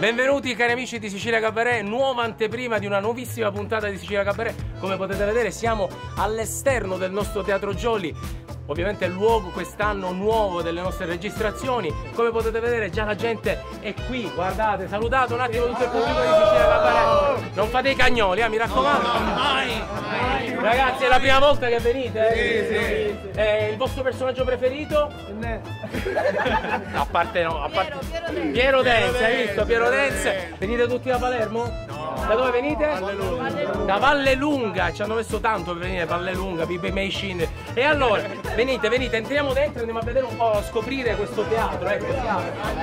Benvenuti cari amici di Sicilia Cabaret, nuova anteprima di una nuovissima puntata di Sicilia Cabaret. Come potete vedere siamo all'esterno del nostro Teatro Jolly. Ovviamente è il luogo quest'anno nuovo delle nostre registrazioni. Come potete vedere già la gente è qui, guardate, salutate un attimo tutto il pubblico di Sicilia Cabaret. Non fate i cagnoli, eh, mi raccomando. Ragazzi, è la prima volta che venite? Eh? Sì, sì. È il vostro personaggio preferito? A parte no, a parte... Piero, Piero Denzi, hai visto? Piero Denzi. Venite tutti da Palermo? Da dove venite? Da Valle Lunga, ci hanno messo tanto per venire Valle Lunga, Pipe Machine. E allora, venite, venite, entriamo dentro, andiamo a vedere un po', a scoprire questo teatro, ecco.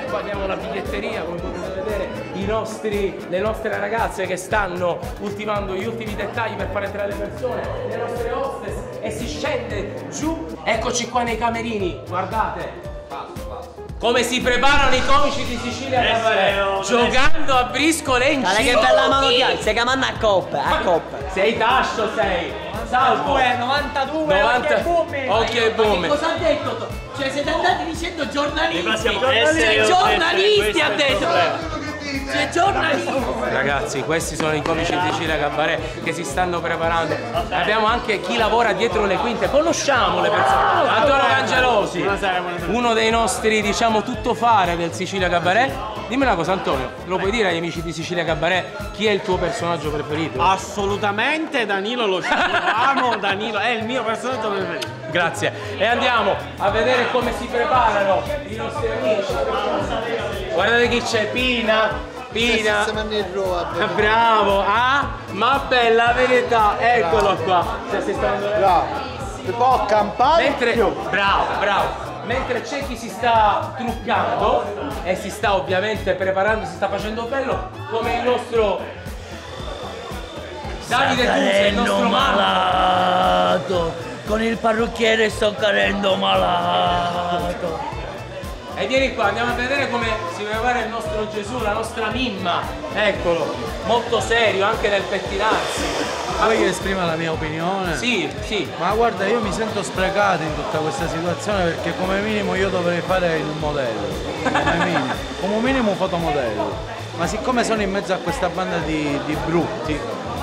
Qua abbiamo la biglietteria, come potete vedere, i nostri, le nostre ragazze che stanno ultimando gli ultimi dettagli per far entrare le persone, le nostre hostess, e si scende giù. Eccoci qua nei camerini, guardate. Come si preparano i comici di Sicilia Cabaret? Giocando a briscole in Guarda che giro. bella mano di Si chiamano a coppa, a coppa. Sei tascio sei. Salvo. 92, 90 Occhio e boom. Cosa ha detto? Cioè siete andati dicendo giornalisti. siamo esseri Giornalisti ha detto. Cioè giornalisti. Ragazzi, questi sono i comici di Sicilia Cabaret che si stanno preparando. Abbiamo anche chi lavora dietro le quinte. Conosciamo le persone. Antonio Cangelosi. Uno dei nostri, diciamo, tuttofare del Sicilia Cabaret. Dimmi una cosa, Antonio, lo puoi dire agli amici di Sicilia Cabaret chi è il tuo personaggio preferito? Assolutamente Danilo lo amo, Danilo è il mio personaggio preferito. Grazie. E andiamo a vedere come si preparano i nostri amici. Guardate chi c'è, Pina. Pina. Bravo, ah, ma bella verità, eccolo qua. Cioè, si sta Si può campare Mentre, bravo, bravo. Mentre c'è chi si sta truccando e si sta ovviamente preparando, si sta facendo bello, come il nostro Davide Tuzzi, il nostro mamma. malato. Con il parrucchiere sto cadendo malato. E vieni qua, andiamo a vedere come si prepara il nostro Gesù, la nostra mimma. Eccolo, molto serio anche nel pettinarsi. Vuoi che esprima la mia opinione? Sì, sì. Ma guarda, io mi sento sprecato in tutta questa situazione perché come minimo io dovrei fare il modello. Come minimo, come minimo fotomodello. Ma siccome sono in mezzo a questa banda di, di brutti,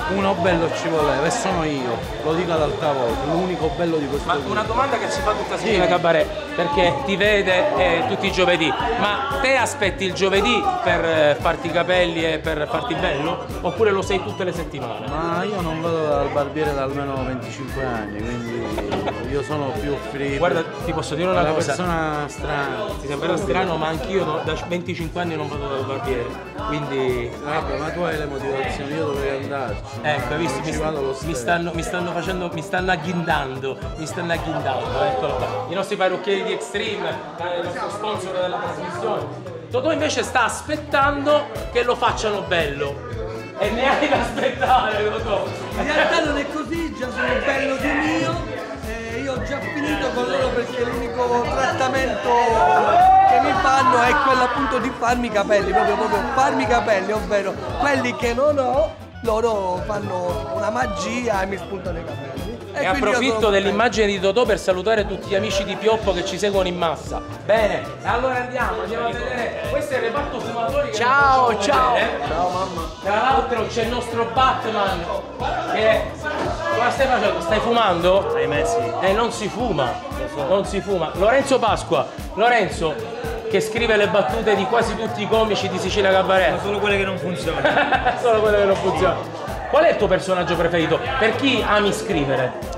uno bello ci voleva e sono io, lo dico ad alta voce, l'unico bello di questo Ma gruppo. una domanda che si fa tutta Sicilia Cabaret, perché ti vede eh, tutti i giovedì, ma te aspetti il giovedì per eh, farti i capelli e per farti bello? Oppure lo sei tutte le settimane? Ma io non vado dal barbiere da almeno 25 anni, quindi io sono più free. Guarda, ti posso dire una una cosa. persona strana. Ti sembrerà strano, ma anch'io no- da 25 anni non vado dal barbiere. Quindi Vabbè, ma tu hai le motivazioni, io dovrei andarci. Ecco, hai visto? Mi, lo mi stanno, mi stanno facendo, mi stanno agghindando, mi stanno agghindando, eccolo qua. I nostri parrucchieri di Extreme, eh, il nostro sponsor della trasmissione. Totò invece sta aspettando che lo facciano bello. E neanche da aspettare, Totò. In realtà non è così, già sono bello di mio. e io ho già finito con loro perché l'unico trattamento che mi fanno è quello appunto di farmi i capelli, proprio, proprio farmi i capelli, ovvero quelli che non ho, loro fanno una magia e mi spuntano i capelli. E sono approfitto dell'immagine di Totò per salutare tutti gli amici di Pioppo che ci seguono in massa. Bene, e allora andiamo, andiamo a vedere. Questo è il reparto fumatori. che Ciao, ciao. vedere. Ciao mamma. Tra l'altro c'è il nostro Batman che cosa stai facendo? Stai fumando? Ahimè sì. Eh non si fuma, non si fuma. Lorenzo Pasqua, Lorenzo che scrive le battute di quasi tutti i comici di Sicilia Cabaret. Solo quelle che non funzionano. Solo quelle che non funzionano. Qual è il tuo personaggio preferito? Per chi ami scrivere?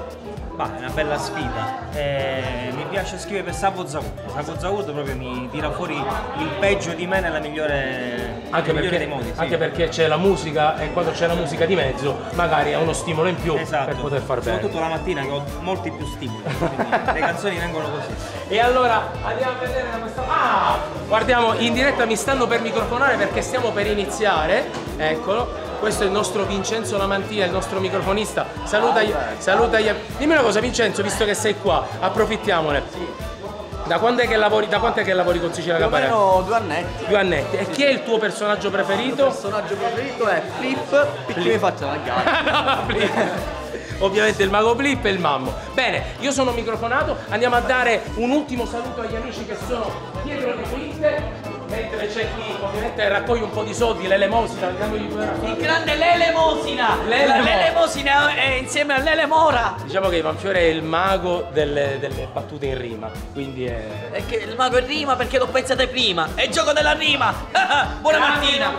Ma è una bella sfida. Eh, mi piace scrivere per Savo Zavuto. Savo Zavuto proprio mi tira fuori il peggio di me nella migliore, Anche nel perché, dei modi. sì. anche perché c'è la musica e quando c'è la musica di mezzo magari è uno stimolo in più Esatto. per poter far bene. Soprattutto la mattina che ho molti più stimoli. le canzoni vengono così. E allora andiamo a vedere da questa Ah! Guardiamo, in diretta mi stanno per microfonare perché stiamo per iniziare. Eccolo. Questo è il nostro Vincenzo Lamantia, il nostro microfonista. Saluta, saluta gli... Dimmi una cosa Vincenzo, visto che sei qua, approfittiamone. Da quando è che lavori, è che lavori con Sicilia Cabaret? meno due annetti. Due annetti. E chi è il tuo personaggio Il preferito? personaggio preferito è Flip, perché mi faccio la gara. Ovviamente il mago Blip e il mammo. Bene, io sono microfonato, andiamo a dare un ultimo saluto agli amici che sono dietro le quinte. Mentre c'è chi ovviamente raccoglie un po' di soldi, l'elemosina, Il grande l'elemosina! L'Ele- L'elemosina è insieme all'elemora! Diciamo che Ivan Fiore è il mago delle, delle battute in rima, quindi è... È che il mago è rima perché l'ho pensate prima! È il gioco della rima! Buona mattina!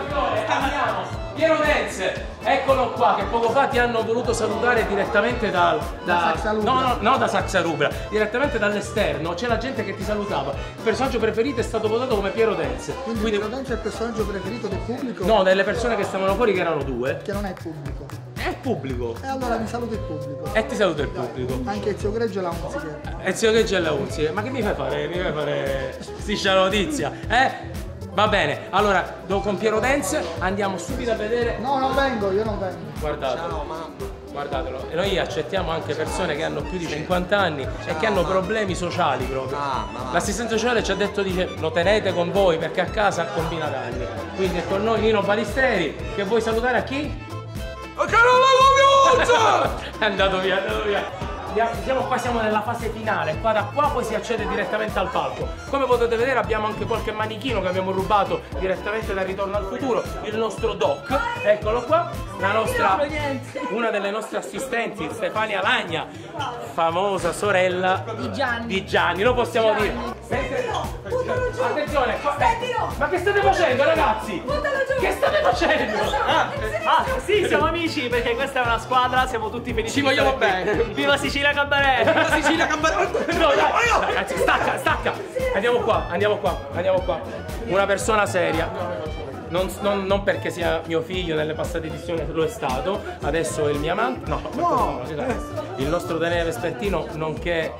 Andiamo! Piero Dance, eccolo qua, che poco fa ti hanno voluto salutare direttamente dal, da, No, no, no, da Saxa Rubra, direttamente dall'esterno. C'è la gente che ti salutava. Il personaggio preferito è stato votato come Piero Dance. Quindi Piero Dance è il personaggio preferito del pubblico? No, delle persone che stavano fuori, che erano due. Che non è pubblico. È pubblico. E allora mi saluta il pubblico. E ti saluta il pubblico. Anche zio Greggio e la. E zio che c'è la Unzi. Ma che mi fai fare? Mi fai fare striscia la notizia? Eh? Va bene, allora con Piero Dance andiamo subito a vedere. No, non vengo, io non vengo. Guardatelo. Guardatelo. E noi accettiamo anche persone che hanno più di 50 anni e che hanno problemi sociali proprio. L'assistente sociale ci ha detto dice lo tenete con voi perché a casa combina danni. Quindi è con noi Nino Balisteri che vuoi salutare a chi? è andato via, è andato via. Siamo qua, siamo nella fase finale, qua da qua poi si accede direttamente al palco. Come potete vedere abbiamo anche qualche manichino che abbiamo rubato direttamente da Ritorno al Futuro, il nostro doc, eccolo qua, la nostra, una delle nostre assistenti, Stefania Lagna, famosa sorella Di Gianni. di Gianni, lo possiamo dire. Mentre- Attenzione, qua- ma che state facendo ragazzi? Che state facendo? Ah, sì, siamo amici perché questa è una squadra, siamo tutti felici. Ci vogliamo bene. Viva Sicilia Cabaret! La Sicilia Cambarotto! No, dai, ragazzi, stacca, stacca! Andiamo qua, andiamo qua, andiamo qua. Una persona seria. Non, non- non perché sia mio figlio nelle passate edizioni lo è stato, adesso è il mio amante. No, no. il nostro Daniele Vespertino, nonché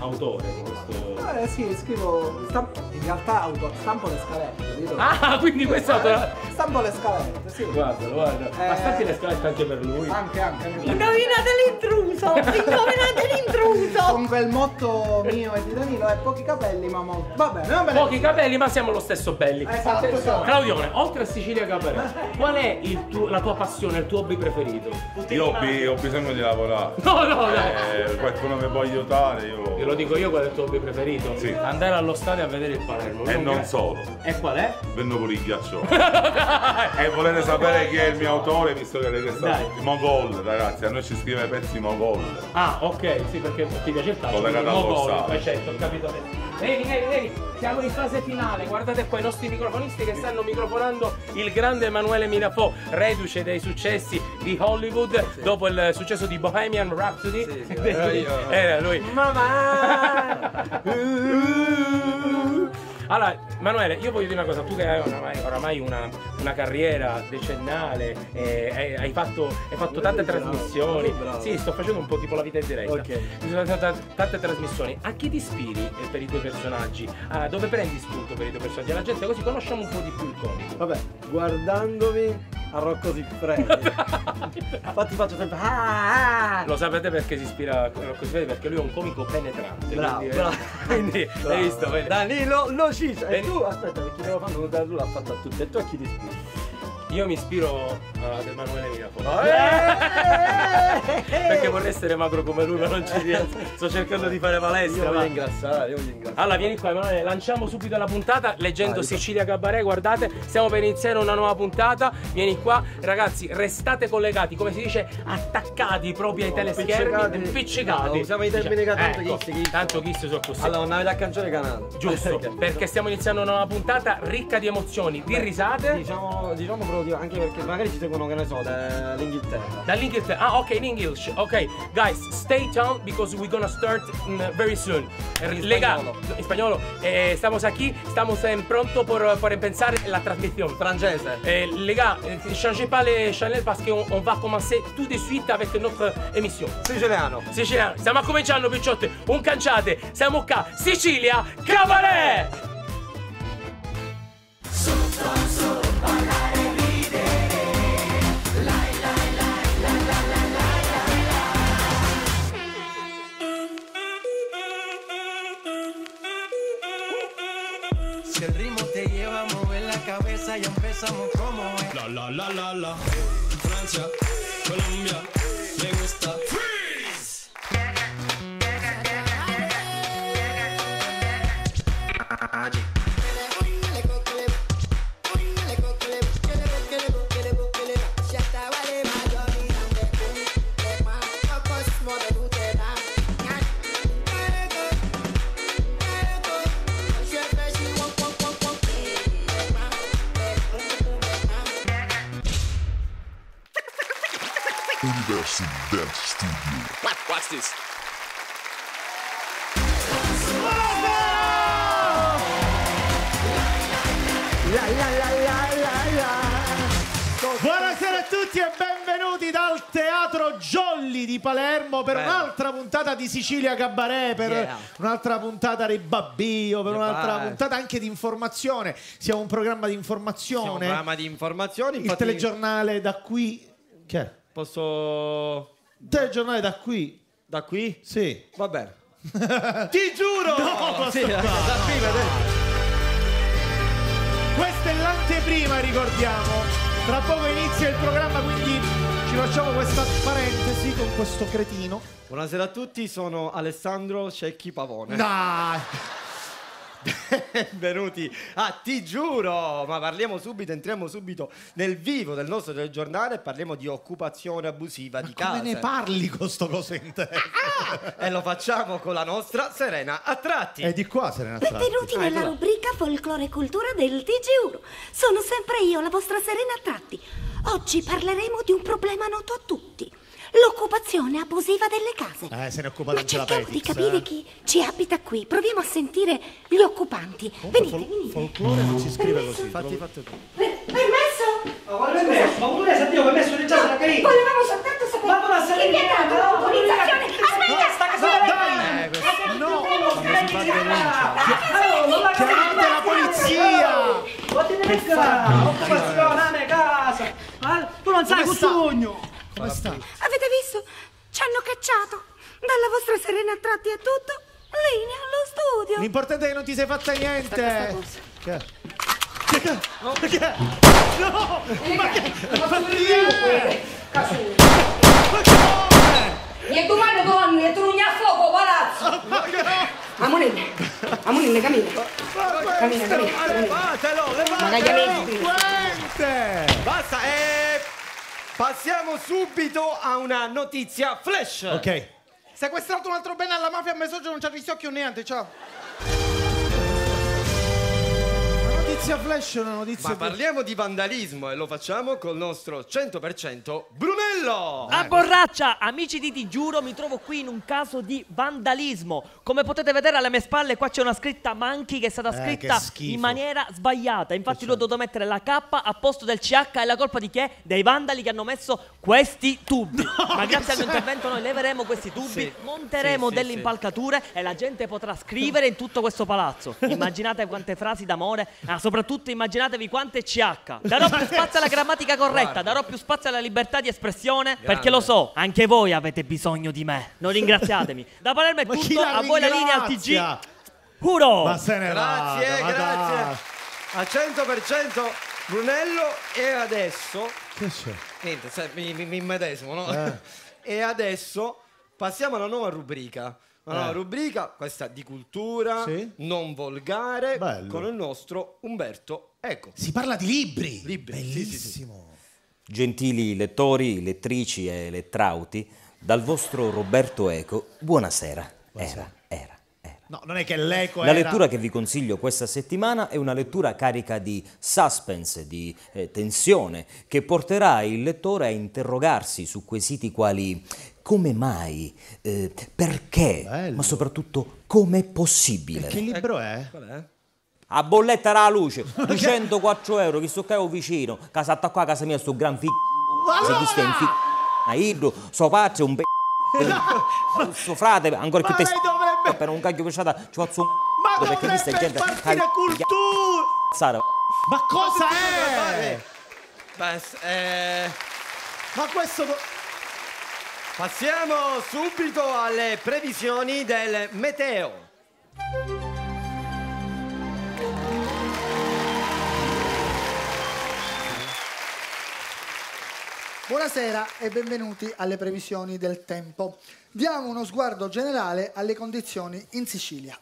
autore di questo. Eh sì, scrivo. stamp- in realtà auto, stampo le scalette, capito? Ah, quindi questo è autore. Stampo le scalette, sì. Guarda, guarda. Ma stati le scalette anche per lui. Anche, anche, anche. Indovinate l'intruso! Indovinate l'intruso! Con quel motto mio e di Danilo è pochi capelli, ma molto. Va bene, va bene. Pochi capelli, ma siamo lo stesso belli. Esatto, esatto. Claudione, oltre a Sicilia Cabaret, qual è il tuo- la tua passione, il tuo hobby preferito? Io ho, bi- ho bisogno di lavorare. No, no, dai. Eh, qualcuno mi può aiutare, io. Ve lo dico io qual è il tuo hobby preferito? Sì. Andare allo stadio a vedere il Palermo. E non gra- solo. E qual è? Vengo pure il ghiaccio. e volete sapere chi è il mio autore, visto che lei che sta Dai. Mogol, ragazzi, a noi ci scrive pezzi Mogol. Ah, ok, sì, perché ti piace il calcio. Collegato quindi al Mogol, dorsale. eh, certo, ho capito adesso. Vieni, vieni, vieni, siamo in fase finale. Guardate qua i nostri microfonisti che stanno microfonando il grande Emanuele Mirafò, reduce dei successi di Hollywood dopo il successo di Bohemian Rhapsody. Era lui. Allora, Manuele, io voglio dire una cosa, tu che hai oramai, oramai una, una carriera decennale, eh, hai, hai fatto, hai fatto tante trasmissioni. Sì, sto facendo un po' tipo la vita in diretta. Mi sono fatto tante trasmissioni. A chi ti ispiri eh, per i tuoi personaggi? A dove prendi spunto per i tuoi personaggi? La gente così conosciamo un po' di più il comico. Vabbè, guardandomi a Rocco Siffredi. Infatti faccio sempre ah, ah. Lo sapete perché si ispira a Rocco Siffredi? Perché lui è un comico penetrante. Bravo, quindi, bravo. quindi hai visto? vedi? Danilo lo cisa. E tu aspetta, perché devo fare venuta lui l'ha fatta a tutti. E tu a chi ti ispiri? Io mi ispiro ad Emanuele Mirafò. Eh! Perché vorrei essere magro come lui, ma non ci riesco. Sto cercando di fare Io palestra. voglio ma- ingrassare, io voglio ingrassare. Allora, vieni qua, Emanuele, lanciamo subito la puntata leggendo Sicilia Cabaret. Guardate, stiamo per iniziare una nuova puntata. Vieni qua, ragazzi, restate collegati, come si dice, attaccati proprio ai teleschermi, Appiccicati. impiccicati. No, usiamo i termini che tanto Ecco, Tanto chi sono così. Allora, non avete a cangiare canale. Giusto, perché stiamo iniziando una nuova puntata ricca di emozioni, di risate. Diciamo, diciamo proprio anche perché magari ci seguono, che ne so, dall'Inghilterra. Dall'Inghilterra. Ah, ok, in English. Ok, guys, stay tuned because we're gonna start mm, very soon. Lega, spagnolo. en español. Eh, estamos aquí, estamos en pronto por, por empezar la transmisión. Francese. Eh, les gars, eh, changez pas les channels parce qu'on on va commencer tout de suite avec notre émission. Siciliano. Sicilia, stiamo cominciando picciotte, un canciate, siamo qua, Sicilia, Cabaret! Si cabeza, como es. La la la la la. Francia, Colombia, me gusta. Freeze. Dance Studio. Watch this. Buonasera a tutti e benvenuti dal Teatro Jolly di Palermo per Bello. un'altra puntata di Sicilia Cabaret, per Yeah. un'altra puntata di Babbio, per Yeah, un'altra vai. puntata anche di informazione. Siamo un programma di Siamo un informazione. programma di informazioni. Il infatti telegiornale da qui. Che è? Posso. Telegiornale da qui. Da qui? Sì. Va bene. Ti giuro! No, questo Sì, qua, da qui. Questa è l'anteprima, ricordiamo. Tra poco inizia il programma, quindi ci facciamo questa parentesi con questo cretino. Buonasera a tutti, sono Alessandro Cecchi Pavone. Dai! Benvenuti a Ti giuro! Ma parliamo subito, entriamo subito nel vivo del nostro telegiornale e parliamo di occupazione abusiva di Come case. ne parli con sto coso in testa? E lo facciamo con la nostra Serena Attratti. E di qua Serena Attratti. Benvenuti Ah, nella rubrica Folklore e Cultura del TG1. Sono sempre io, la vostra Serena Tratti. Oggi parleremo di un problema noto a tutti. L'occupazione abusiva delle case. Eh, se ne occupa Ma cerchiamo di Petix. capire eh. chi ci abita qui. Proviamo a sentire gli occupanti. Venite, Fol- venite. folklore non si scrive così. Infatti, fatto tu. Per- permesso? Ma permesso? Ma pure Dio permesso di già la carina. Volevamo soltanto sapere Ma buona chi Serena, vi ha dato l'autorizzazione. no, Aspetta! sta che aspetta. Eh, questo- no, non si fa denuncia. Oh, Chiamate la polizia! Che fa? Occupazione, casa. Ma tu non sai Come sta? Come sta? Avete visto? Ci hanno cacciato. Dalla vostra Serena Tratti è tutto. Linea allo studio. L'importante è che non ti sei fatta niente. Che è? Che è? Oh. Che è? No! Ma che? Ma perché? E domani con e trugna a fuoco palazzo. Amonine, Amonine, cammina. Cammina, cammina. Levatelo, levatelo! Basta, e passiamo subito a una notizia flash. Ok. Sequestrato un altro bene alla mafia a mezzogiorno, non c'ha risocchio niente, ciao. Notizia flash, una notizia Ma parliamo di vandalismo e lo facciamo col nostro 100% Brunello. A borraccia, amici di Ti giuro, mi trovo qui in un caso di vandalismo. Come potete vedere alle mie spalle qua c'è una scritta Manchi che è stata Eh, scritta schifo. in maniera sbagliata. Infatti l'ho dovuto mettere la K a posto del CH e la colpa di chi è? Dei vandali che hanno messo questi tubi. Ma grazie al mio intervento noi leveremo questi tubi, Sì. monteremo Sì, sì, delle sì. impalcature e la gente potrà scrivere in tutto questo palazzo. Immaginate quante frasi d'amore, ma soprattutto immaginatevi quante CH. Darò più spazio alla grammatica corretta, darò più spazio alla libertà di espressione, perché lo so, anche voi avete bisogno di me. Non ringraziatemi. Da Palermo è tutto, a voi la linea al? TG. Juro! Ma se ne Grazie, vada, grazie. Al 100% Brunello e adesso Che c'è? niente, mi, mi, mi medesimo, no? Eh. E adesso passiamo alla nuova rubrica. Una nuova Eh. rubrica, questa di cultura, Sì. non volgare, Bello. con il nostro Umberto Eco. Si parla di libri. Libri, sì, sì, sì. Bellissimo. Gentili lettori, lettrici e lettrauti, dal vostro Roberto Eco, buonasera. Era, era. No, non è che l'eco La era... lettura che vi consiglio questa settimana è una lettura carica di suspense, di eh, tensione, che porterà il lettore a interrogarsi su quesiti quali come mai, eh, perché, Bello. ma soprattutto com'è possibile. Che libro è? Qual è? A bolletta la luce, 204 euro, che sto cavo vicino, casa qua a casa mia sto gran figlio. Se chi sta in figlio, ma io, so padre, un pe... Suo frate, ancora Ma che te lei dovrebbe- per un caglio pesciata ci faccio un Ma perché questa è gente impartire cultura! Sara. Ma cosa è? Beh, eh, Ma questo... passiamo subito alle previsioni del meteo. Buonasera e benvenuti alle previsioni del tempo. Diamo uno sguardo generale alle condizioni in Sicilia.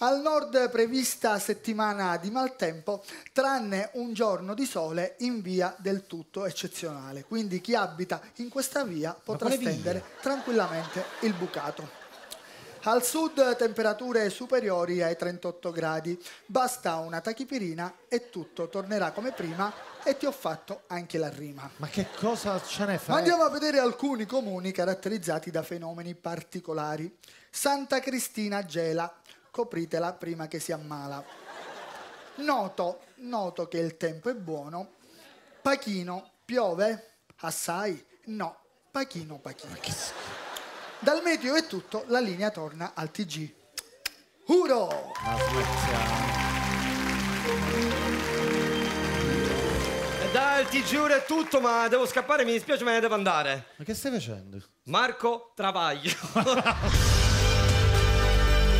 Al nord prevista settimana di maltempo, tranne un giorno di sole in via del tutto eccezionale. Quindi chi abita in questa via potrà quale via? stendere tranquillamente il bucato. Al sud temperature superiori ai 38 gradi. Basta una tachipirina e tutto tornerà come prima e ti ho fatto anche la rima. Ma che cosa ce ne fai? Andiamo a vedere alcuni comuni caratterizzati da fenomeni particolari. Santa Cristina gela, copritela prima che si ammala. Noto, noto che il tempo è buono. Pachino, piove? Assai? No, Pachino, Pachino. Dal meteo è tutto, la linea torna al TG. Uro! Ma dai, il giuro è tutto, ma devo scappare, mi dispiace, me ne devo andare. Ma che stai facendo? Marco Travaglio.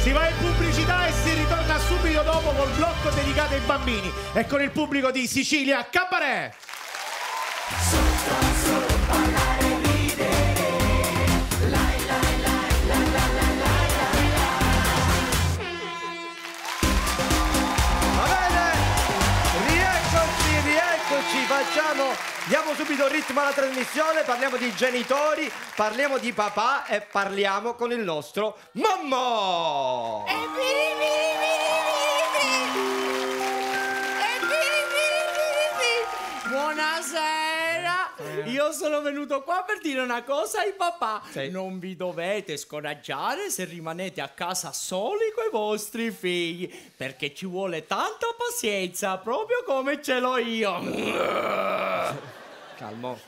Si va in pubblicità e si ritorna subito dopo col blocco dedicato ai bambini e con il pubblico di Sicilia Cabaret. Diamo subito ritmo alla trasmissione, parliamo di genitori, parliamo di papà e parliamo con il nostro Mammo! Buonasera, io sono venuto qua per dire una cosa ai papà. Sì. Non vi dovete scoraggiare se rimanete a casa soli con i vostri figli, perché ci vuole tanta pazienza, proprio come ce l'ho io. Calmo.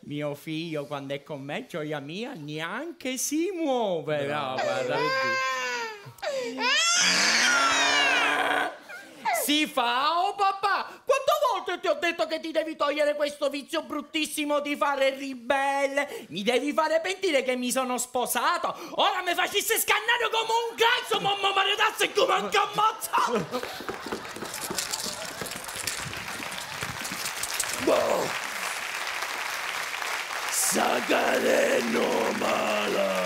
Mio figlio quando è con me, gioia mia, neanche si muove. No, guarda. Si fa, oh papà, quante volte ti ho detto che ti devi togliere questo vizio bruttissimo di fare ribelle? Mi devi fare pentire che mi sono sposato? Ora mi facesse scannare come un cazzo, mamma maledazza e come anche ammazza! Boh. Sagareno malato.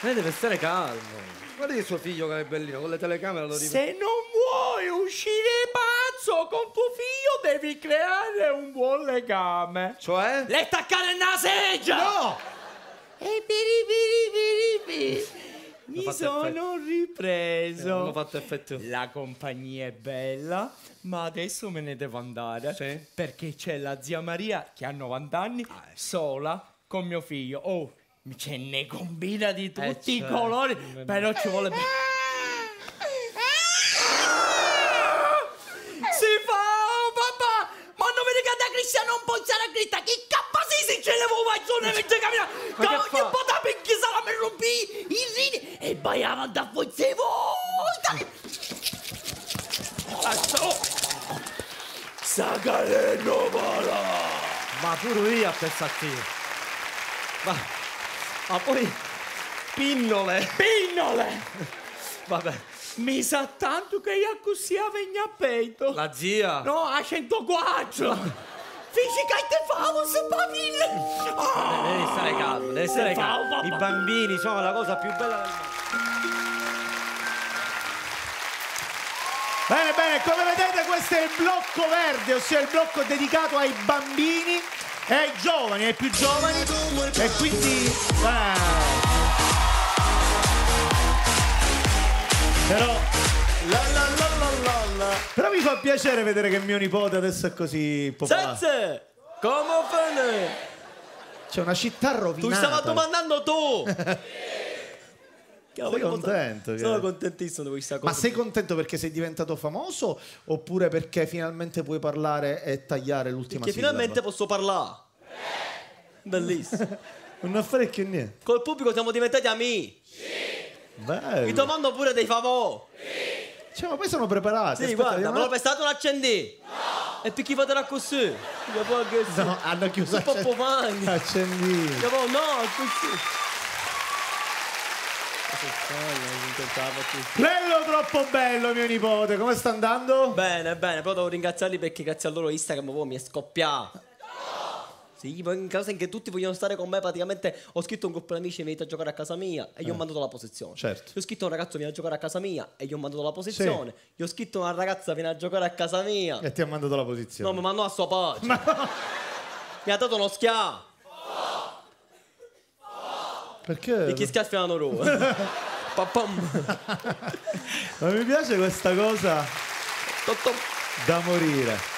Lei deve stare calmo. Guardi il suo figlio che è bellino, con le telecamere lo rivede. Se non vuoi uscire pazzo con tuo figlio devi creare un buon legame. Cioè? Le staccare una seggia! No! E biri biri biri biri. Mi sono ripreso. Hanno fatto effetto. La compagnia è bella, ma adesso me ne devo andare. Sì. Perché c'è la zia Maria che ha 90 anni, sola con mio figlio. Oh, ce ne combina di tutti i certo. colori, però ci vuole. Si fa, oh, papà! Ma non vedi che da Cristiano non può stare a gritta? Che cappasi si ce camminare? Ma che Che fa? può da perché sarà mi rompi i rini e vai avanti a forze volta! Cazzo! Sagareno malato. Ma pure io a pensarti. Ma, ma poi pinnole. Pinnole! Vabbè. Mi sa tanto che io così avegna a peito. La zia. No, a 104! Fici che te famo se paville! Devi stare calmo, devi stare calmo. I bambini sono la cosa più bella del mondo. Bene, bene, come vedete questo è il blocco verde, ossia il blocco dedicato ai bambini e ai giovani, ai più giovani. E quindi... eh. Però... la la la la. Però mi fa piacere vedere che mio nipote adesso è così popolare. Sezze! Come fai? C'è una città Tu rovinata. stava domandando tu! Sei contento? che- Sono contentissimo di questa cosa. Ma sei contento perché sei diventato famoso oppure perché finalmente puoi parlare e tagliare l'ultima Perché sillaba? finalmente posso parlare. Bellissimo. Non fare che niente. Col pubblico siamo diventati amici. Bello. Mi domando pure dei favori. Cioè, ma poi sono preparati. Sì, Aspetta, guarda, vediamo me lo un. No! E perché fatela così? Che poi che sì. No, hanno chiuso Un po' accend- povani. accendini. Che poi no, così. Bello, troppo bello, mio nipote. Come sta andando? Bene, bene, però devo ringraziarli perché grazie a loro Instagram poi mi è scoppiato. Sì, in caso in che tutti vogliono stare con me, praticamente ho scritto un gruppo di amici venite a giocare a casa mia e gli ho Eh. mandato la posizione. Certo. Io ho scritto un ragazzo viene a giocare a casa mia e gli ho mandato la posizione. Gli ho scritto una ragazza viene a giocare a casa mia. E ti ha mandato la posizione. No, mi mandò a sua pagina. Mi ha dato uno schiaffo. Perché? E chi schiaffiano loro? Papam. Ma mi piace questa cosa da morire.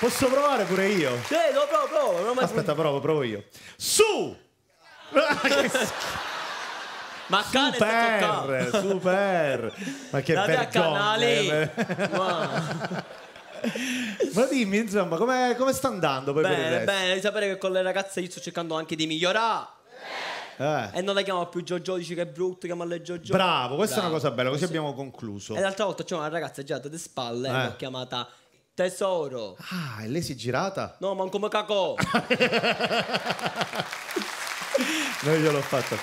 Posso provare pure io? Sì, no, provo, provo. Non ho mai Aspetta, provo, provo io. Su! Ma cane Super, super. Ma che Date a vergogna. canali. eh. Ma- Ma dimmi, insomma, come, come sta andando poi per il Bene, bene, di sapere che con le ragazze io sto cercando anche di migliorare. Eh. E non la chiamo più Giorgio, dici che è brutto, chiamarla Giorgio. Bravo, questa è una Bravo. cosa bella, così Sì. abbiamo concluso. E l'altra volta c'è una ragazza girata alle spalle Eh. l'ho chiamata Tesoro. Ah, e lei si è girata? No, ma come cacò. Noi gliel'ho fatto.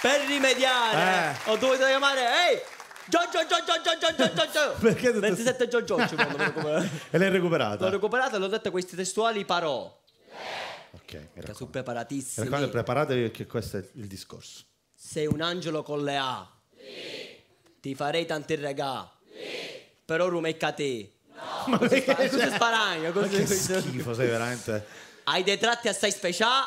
per rimediare, Eh. ho dovuto chiamare, ehi! Giorgio, Giorgio, Giorgio, Giorgio, Giorgio. Perché tutto 27 Giorgio recuperato. E l'hai recuperata? L'ho recuperata e l'ho detto questi testuali parò. Ok, mi raccomando. sono Mi preparatissimi. raccomando, preparatevi perché questo è il discorso. Sei un angelo con le A. Ti farei tanti regà. Però rumecca te. Ma Così, che- fa- così sparagno, Ma così. che schifo sei veramente. Hai dei tratti assai speciali?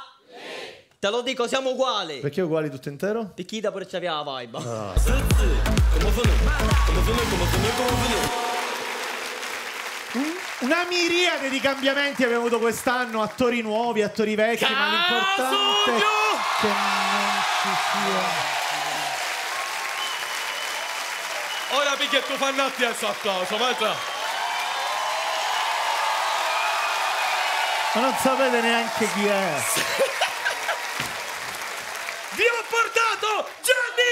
Te lo dico, siamo uguali. Perché uguali tutto intero? Picchita pure c'aveva la vibe. Ah. Una miriade di cambiamenti abbiamo avuto quest'anno, attori nuovi, attori vecchi, ma l'importante è che non ci sia. Ora perché tu fanno a te a Ma non sapete neanche chi è. Vi ho portato Gianni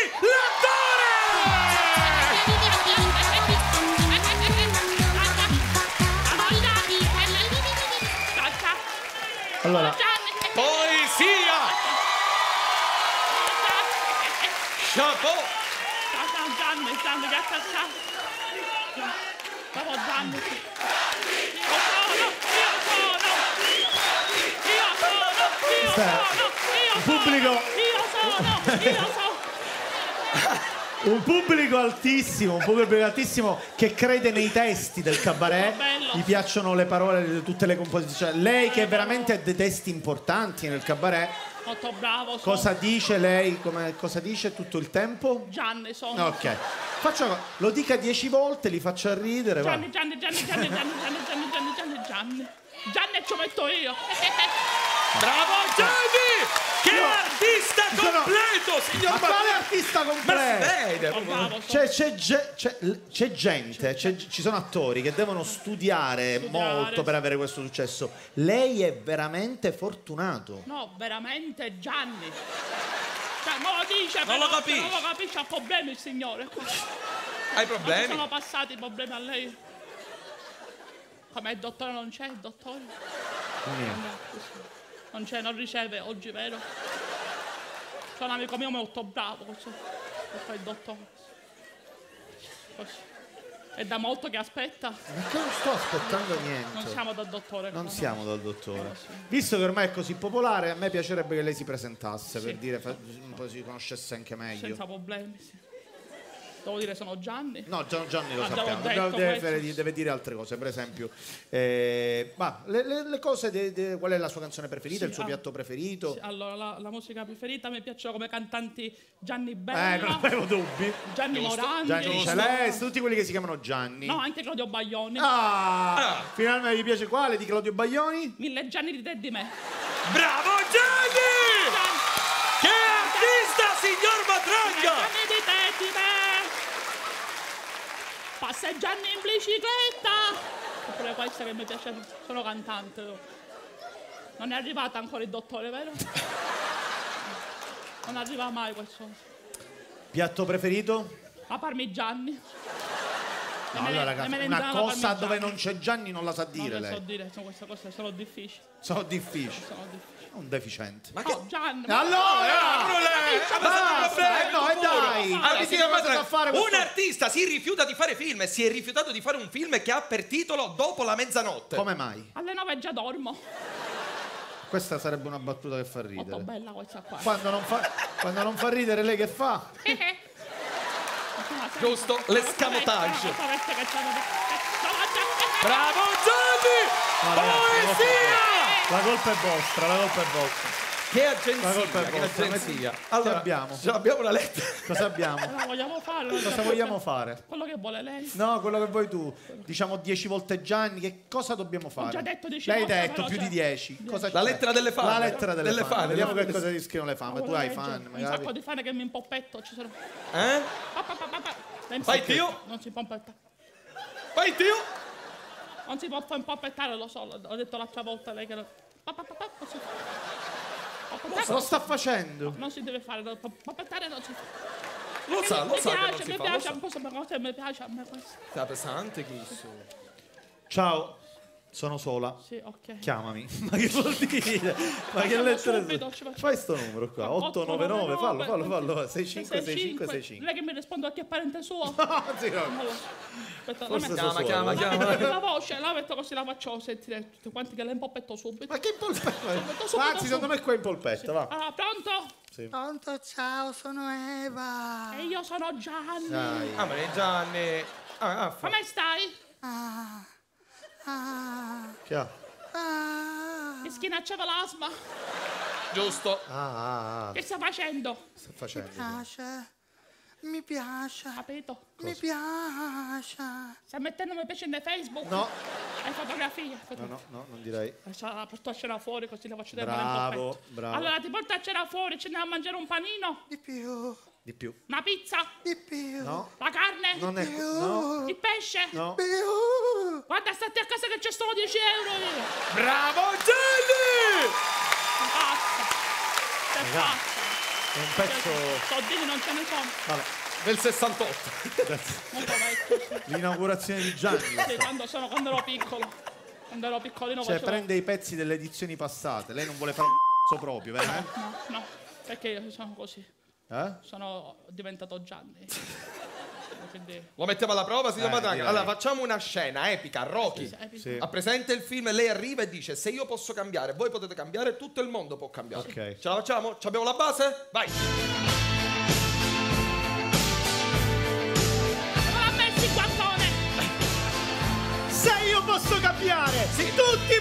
Allora, Poesia! Chapeau! Gianni, Gianni, sta? Bravo Gianni. Io sono, io sono, io io un pubblico- io sono, io sono. un pubblico altissimo, un pubblico altissimo che crede nei testi del cabaret. Gli piacciono le parole di tutte le composizioni. Lei che veramente ha dei testi importanti nel cabaret, Molto bravo cosa dice lei? Come- cosa dice tutto il tempo? Gianni sono. Ok. Faccio lo dica dieci volte, li faccia ridere. Gianni, Gianni, Gianni, Gianni, Gianni, Gianni, Gianni, Gianni, Gianni, Gianni. Gianni ci metto io. Bravo Gianni! Che artista completo, signor Ma quale artista completo? C'è, c'è c'è- c'è gente, c'è- ci sono attori che devono studiare, molto per avere questo successo. Lei è veramente fortunato. No, veramente Gianni. Cioè, non lo dice, Non lo capisce. Non lo capisce, ha problemi il signore. Hai Non problemi? sono passati i problemi a lei. Come il dottore non c'è, il dottore? Non c'è, non riceve oggi, vero? C'è un amico mio molto bravo, questo, questo è il dottore. Così. È da molto che aspetta. Ma che non sto aspettando niente. Non siamo dal dottore. Non no. siamo dal dottore. Visto che ormai è così popolare, a me piacerebbe che lei si presentasse per dire fa- un po' si conoscesse anche meglio. Senza problemi, sì. Devo dire sono Gianni? No, Gian- Gianni lo Ah, sappiamo, detto deve, deve dire altre cose, per esempio, eh, ma le, le- le cose, de- de- qual è la sua canzone preferita, Sì, il suo ah, piatto preferito? Sì, allora, la, la musica preferita mi piacciono come cantanti Gianni Eh, Bella, non avevo dubbi. Gianni. Morandi, Gianni Celeste, tutti quelli che si chiamano Gianni. no, anche Claudio Baglioni. Ah, finalmente gli piace quale di Claudio Baglioni? Mille Gianni di te e di me. Bravo Gianni! Che artista, signor Matranga! Gianni di. Passeggiando in bicicletta. Oppure questa che mi piace, sono cantante. Non è arrivata ancora il dottore, vero? Non arriva mai questo. Piatto preferito? La Parmigiani. No, allora, ragazzi, una cosa dove non c'è Gianni non la sa Non dire so lei. dire, sono queste cose sono difficili. Sono difficili. Sono difficili. Un deficiente. Ma no, Gianni. E allora? Basta, eh, no, e dai. Allora, questo- un artista si rifiuta di fare film e si è rifiutato di fare un film che ha per titolo Dopo la mezzanotte. Come mai? Alle nove già dormo. Questa sarebbe una battuta che fa Molto ridere. bella questa qua. Quando non fa, quando non fa ridere lei che fa? Giusto, l'escamotage. Sapete che c'è Bravo Gianni! Poesia! La colpa è vostra, la colpa è vostra. Che La agenzia, colpa è che vostra, agenzia. Allora, Che abbiamo? ce l'abbiamo una lettera. Cosa abbiamo? Cosa vogliamo fare? Cosa vogliamo fare? Quello che vuole lei. No, quello che vuoi tu. Diciamo dieci volte Gianni, che cosa dobbiamo fare? già detto dieci L'hai volte, detto però più c'è- di dieci. Cosa La c'è? lettera delle fan. La lettera delle, Delle fan. fan, Vediamo che cosa ti scrivono le fan. Ma tu hai fan, Un sacco magari. di fan che mi impoppetto ci sono. Eh? Pa, Dio. Non si può impoppetare. Fai Dio. Non si può fare impoppettare, lo so, l'ho detto l'altra volta lei che lo... Pa, pa, pa, pa, non si- Impoppettare- Lo sta facendo. Non si deve fare, impoppettare non si fa. Lo sa, lo mi sa che piace, non si mi fa, lo piace, sa. mi piace, mi piace a me questo. Sta pesante questo. Ciao, sono sola. Sì, ok. Chiamami. Ma che vuol dire? Ma che lettere subito, Fai sto numero qua. 899, fallo, fallo, fallo. 65, 65, 65. 65. Lei che mi risponde a chi è parente suo? sì, no. Aspetta, Forse la metto- la eh. metto La voce, la metto così la faccio sentire tutti quanti che la impopetto subito. Ma che impolpetta? subito, Anzi, secondo me qua in polpetta, va. Ah, pronto? Sì. Pronto, ciao, sono Eva. E io sono Gianni. Dai. Ah, ma è Gianni. Ah, ah, Come stai? Ah, ah, Che ha? ah. Mi schiacciava l'asma. Giusto. Ah, ah, ah. Che sta facendo? Sta facendo. piace. Mi piace. Capito? Mi piace. Sta mettendo mi piace in Facebook? No. Hai fotografie? No, no, no, non direi. La porto a cena fuori così la faccio vedere Bravo, un po' bravo. Allora ti porto a cena fuori, ce ne a mangiare un panino? Di più. Di più. Una pizza? Di più. No. La carne? Non è. No. Il pesce? No. Più. Guarda, state a casa che c'è solo 10 euro io. Bravo Gianni! Basta. Pazzo. È un pezzo. Soldini non ce ne sono. Vabbè. Del 68. Molto vecchio. sì. L'inaugurazione di Gianni. Sì, quando, sono, quando ero piccolo. Quando ero piccolino Cioè, facevo... prende i pezzi delle edizioni passate. Lei non vuole fare un cazzo proprio, veramente? No, no, perché io sono così. Eh? Sono diventato Gianni. Quindi... Lo mettiamo alla prova, signor Eh, Matanga. direi. Allora, facciamo una scena epica, Rocky. Sì. Sì. Ha presente il film lei arriva e dice se io posso cambiare, voi potete cambiare, tutto il mondo può cambiare. Ok. Ce la facciamo? Ci abbiamo la base? Vai! Se io posso cambiare, tutti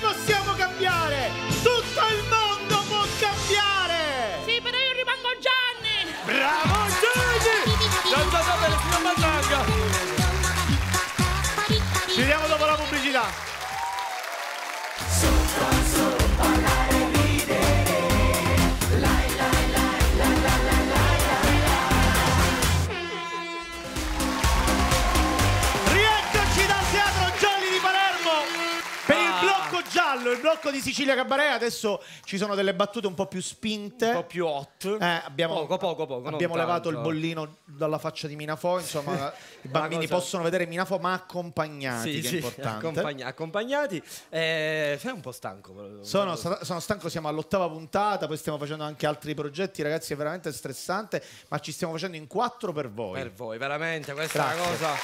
il blocco di Sicilia Cabaret. Adesso ci sono delle battute un po' più spinte. Un po' più hot. Eh, abbiamo, Poco, poco, poco, abbiamo levato il tanto. bollino dalla faccia di Minafo. Insomma, i bambini cosa- possono vedere Minafo, ma accompagnati, Sì, che è sì, importante. accompagna- accompagnati. Eh, sei un po' stanco. Sono, sta- sono stanco, siamo all'ottava puntata, poi stiamo facendo anche altri progetti, ragazzi, è veramente stressante, ma ci stiamo facendo in quattro per voi. Per voi, veramente, questa è una Grazie. cosa.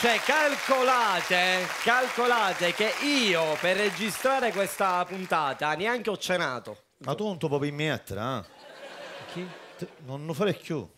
Cioè, calcolate, calcolate che io per registrare questa puntata neanche ho cenato. Ma tu non ti puoi permettere, eh? Chi? Non lo farei più.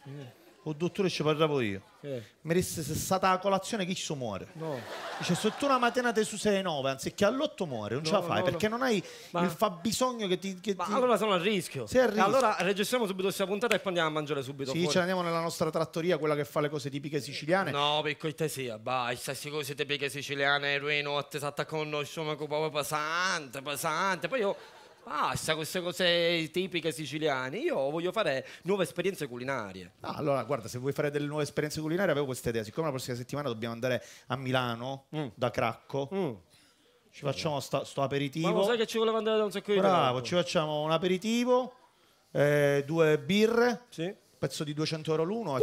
O dottore ci parlavo io. Eh. Mi disse se è stata la colazione chi ci muore. No. Dice se tu una mattinata su 6 9 anziché all'8 muore, non ce la No, fai no, perché no. non hai Ma- il fabbisogno che ti. Che Ma ti- allora sono a rischio. Sei a rischio. Allora registriamo subito questa puntata e poi andiamo a mangiare subito Sì, fuori. ce l'andiamo nella nostra trattoria, quella che fa le cose tipiche siciliane. No, perché te sia, basta, queste cose tipiche siciliane, lui notte, si attacca con noi, sono proprio pesante, pesante. Poi io, basta queste cose tipiche siciliane, io voglio fare nuove esperienze culinarie. Ah, allora, guarda, se vuoi fare delle nuove esperienze culinarie, avevo questa idea. Siccome la prossima settimana dobbiamo andare a Milano, da Cracco, ci facciamo sta- sto aperitivo. Mm. Ma lo sai che ci voleva andare da un sacco di Bravo, tempo? ci facciamo un aperitivo, eh, due birre, Sì. pezzo di 200 euro l'uno.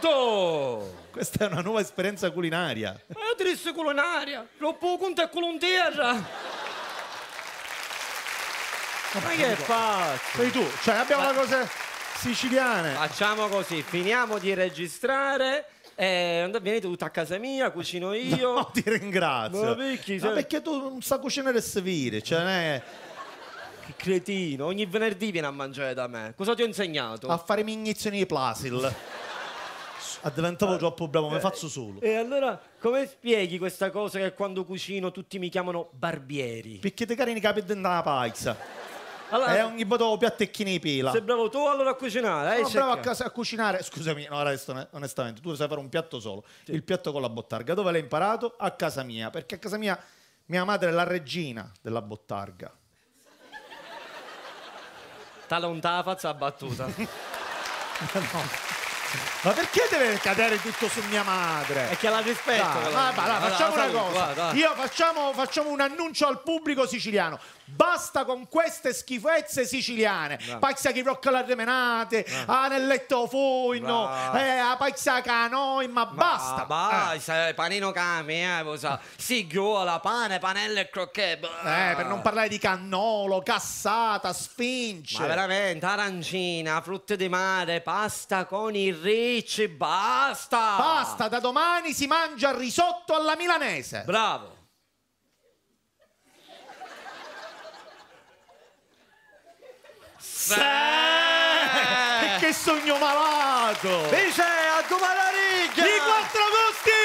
Quanto? Questa è una nuova esperienza culinaria. Ma io ti disse culinaria, lo può è culo in terra. Ma che faccio? Sei tu, cioè abbiamo le cose siciliane. Facciamo così, finiamo di registrare. E and- venite tutti a casa mia, cucino io. No, ti ringrazio. Ma perché? Ma Cioè- perché tu non sai cucinare e servire, cioè non è Che cretino, ogni venerdì viene a mangiare da me. Cosa ti ho insegnato? a fare mignizioni di Plasil. Ah, diventavo troppo bravo, mi faccio solo. E allora come spieghi questa cosa che quando cucino tutti mi chiamano barbieri? Perché carini capi dentro la. Allora- e ogni volta piatto e chini pila. Sei bravo tu allora a cucinare, eh? Sono bravo a, casa- a cucinare. Scusami, no, adesso, ne- onestamente, tu sai fare un piatto solo. Il piatto con la bottarga. Dove l'hai imparato? A casa mia. Perché a casa mia mia madre è la regina della bottarga. Talonta la faccia a battuta. Ma perché deve cadere tutto su mia madre? È che la rispetto. Dai, va, dai, Allora, facciamo una cosa. guarda, dai. Io facciamo, facciamo un annuncio al pubblico siciliano. Basta con queste schifezze siciliane. Bravo. Paizia che rocca la remenate, anelletto fuino, Bravo. eh, a paizia canoi, ma basta. Ah, basta, eh, panino cami, eh, cosa. Sigliola, pane, panelle e crocchè. Eh, per non parlare di cannolo, cassata, sfinge. Ma veramente, arancina, frutti di mare, pasta con i ricci, basta! Basta, da domani si mangia il risotto alla milanese. Bravo! Eh, che sogno malato! Dice a domani la righe! I quattro gusti!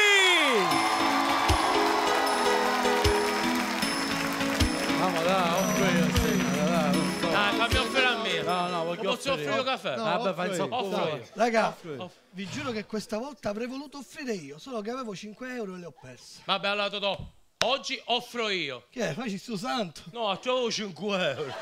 Vamo, dai, offro io, sì, dai. Ah, fammi offrire a me. No, no, voglio Posso offrire io caffè? No, Vabbè, fai soppo. Offro io. Raga, vi giuro che questa volta avrei voluto offrire io, solo che avevo 5 euro e li ho persi. Vabbè, allora Totò, oggi offro io. Che è? Facci sto santo. No, c'avevo 5 euro.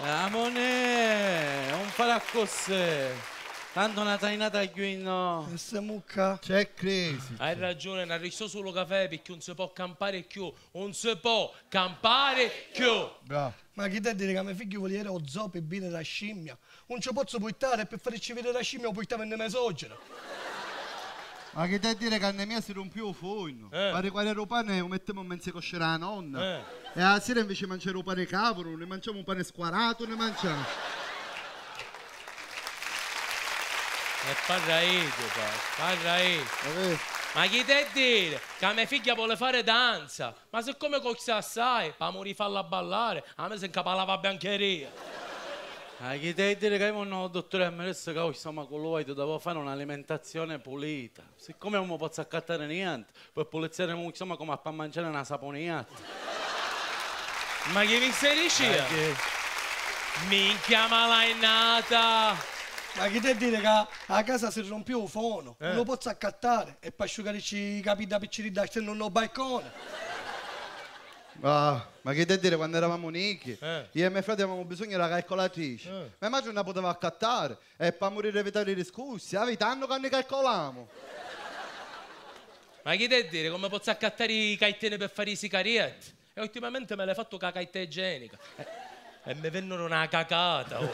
La monè, non farà così. Tanto una tainata qui no. Questa mucca. C'è crisi. Hai ragione, ne arrivo solo caffè perché non si può campare più. Non si può campare più. Bravo. Ma chi te dire che mio figlio vuole o zoo per bere la scimmia? Non ci posso puttare per farci vedere la scimmia o puttare in mesogeno. Ma che te dire che a mia si rompiva il forno? Eh. Pare quale pane lo mettiamo a coscere la nonna. Eh. E alla sera invece mangiare il pane cavolo, ne mangiamo un pane squarato, ne mangiamo. E parla io, parla io. Ma chi te dire che mia figlia vuole fare danza? Ma siccome coccia assai, pa morire farla ballare, a me si incapala la biancheria. Ah, chi te dire che io non dottore ammesso che oggi siamo con lui, devo fare un'alimentazione pulita. Siccome non mi posso accattare niente, per puliziare insomma come a mangiare una saponiata. Ma chi stai dicendo? Eh, che- Minchia malainata! Ma chi te dire che a casa si rompiva il fono? Eh. Non lo posso accattare e per asciugarci i capi da piccini da stendo nel balcone. Ah, ma che te dire quando eravamo nicchi? Eh. Io e mio fratello avevamo bisogno della calcolatrice. Eh. Ma immagino non la poteva accattare. E per morire evitare i discorsi, avete anno che ne calcoliamo. Ma chi te dire come posso accattare i caitene per fare i sigarietti? E ultimamente me l'hai fatto con la caita igienica. E, e mi vennero una cacata. oh.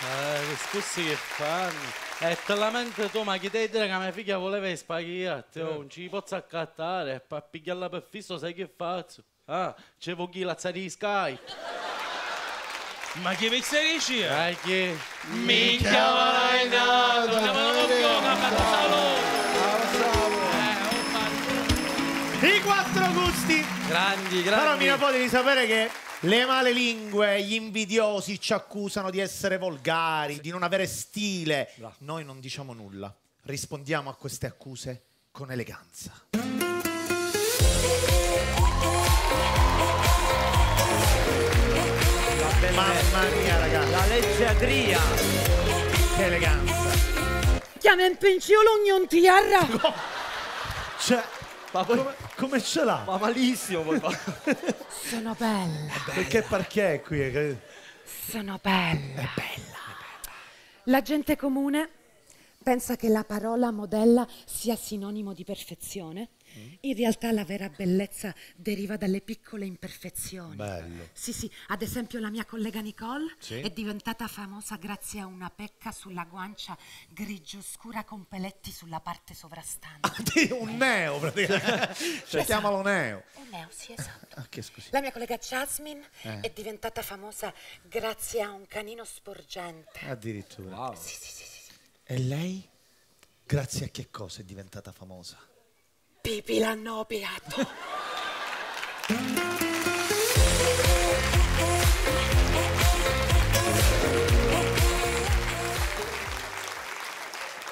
Eh, discorsi che fanno. E te lamenti tu, ma chi te dire che mia figlia voleva i spaghetti? Oh, non ci posso accattare, per pigliarla per fisso sai che faccio? Ah, c'è chi la di Skype. Ma stai dicendo? Eh, che? Minchia malainata! Andiamo alla bocca, fatto I quattro gusti! Grandi, Però grandi. mi nipoti devi sapere che le male lingue, gli invidiosi ci accusano di essere volgari, di non avere stile. Noi non diciamo nulla. Rispondiamo a queste accuse con eleganza. Mamma mia, ragazzi. La legge Adria. Che eleganza. Chiama in pensione ogni tiara. Cioè, come, come ce l'ha? Ma malissimo fa. Sono bella, Perché perché qui? Sono bella. È bella. La gente comune pensa che la parola modella sia sinonimo di perfezione. In realtà la vera bellezza deriva dalle piccole imperfezioni. Bello. Sì, sì, ad esempio la mia collega Nicole Sì. è diventata famosa grazie a una pecca sulla guancia grigio scura con peletti sulla parte sovrastante. Un neo, praticamente. Cioè, chiamalo neo. Un neo, sì, esatto. Ah, che. La mia collega Jasmine Eh. è diventata famosa grazie a un canino sporgente. Addirittura. Sì, sì, sì, sì. E lei? Grazie a che cosa è diventata famosa? Pipi l'hanno opiato.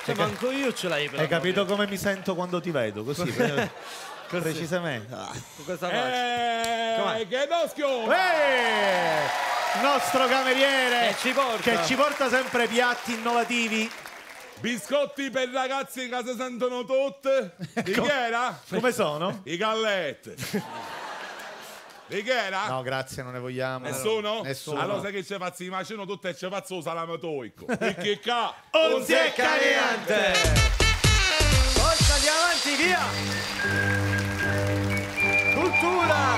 Cioè, manco io ce l'hai per Hai capito come mi sento quando ti vedo? Così. Precisamente. Con questa Eh, Com'è? che doschio! Eh, il nostro cameriere Che ci porta. che ci porta sempre piatti innovativi. Biscotti per ragazzi che si sentono tutte. Di che era? Come sono? I galletti. Di che era? No, grazie, non ne vogliamo. Nessuno? Nessuno. Allora sai che ci faccio? Immagino tutte e ci faccio lo salamatoico. Perché qua Non si è cariante! Forza, andiamo avanti, via! Cultura,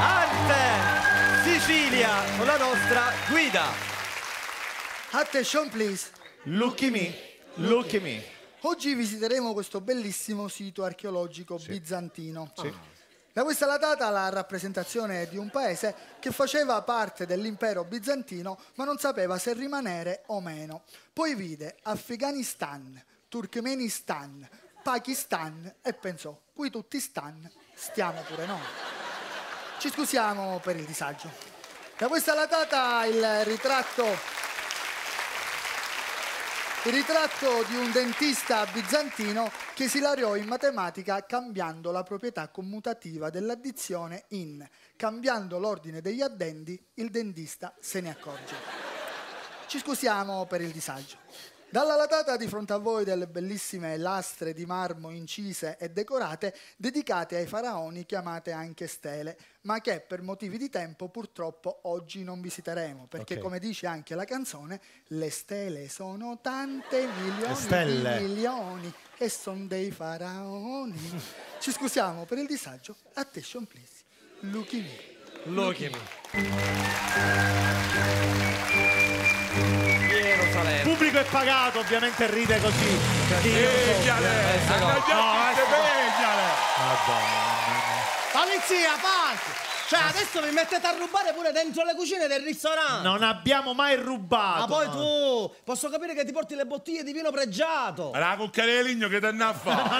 arte, Sicilia, con la nostra guida. Attention please. Look at me, look at me. Oggi visiteremo questo bellissimo sito archeologico bizantino. Sì. Da questa la data la rappresentazione di un paese che faceva parte dell'impero bizantino ma non sapeva se rimanere o meno. Poi vide Afghanistan, Turkmenistan, Pakistan e pensò, qui tutti stan, stiamo pure noi. Ci scusiamo per il disagio. Da questa la data il ritratto il ritratto di un dentista bizantino che si laureò in matematica cambiando la proprietà commutativa dell'addizione in cambiando l'ordine degli addendi, il dentista se ne accorge. Ci scusiamo per il disagio. Dalla latata di fronte a voi delle bellissime lastre di marmo incise e decorate dedicate ai faraoni chiamate anche stele, ma che per motivi di tempo purtroppo oggi non visiteremo, perché Ok. come dice anche la canzone, le stele sono tante milioni stelle. di milioni e sono dei faraoni. Ci scusiamo per il disagio. Attention please. Lucky me. Lucky Piero Salerno. Pubblico è pagato, ovviamente ride così. Vegliale! Polizia, parte! Cioè, adesso vi mettete a rubare pure dentro le cucine del ristorante! Non abbiamo mai rubato. Ma poi no. tu, posso capire che ti porti le bottiglie di vino pregiato! La cucchiaia di legno che te ne ha fatto?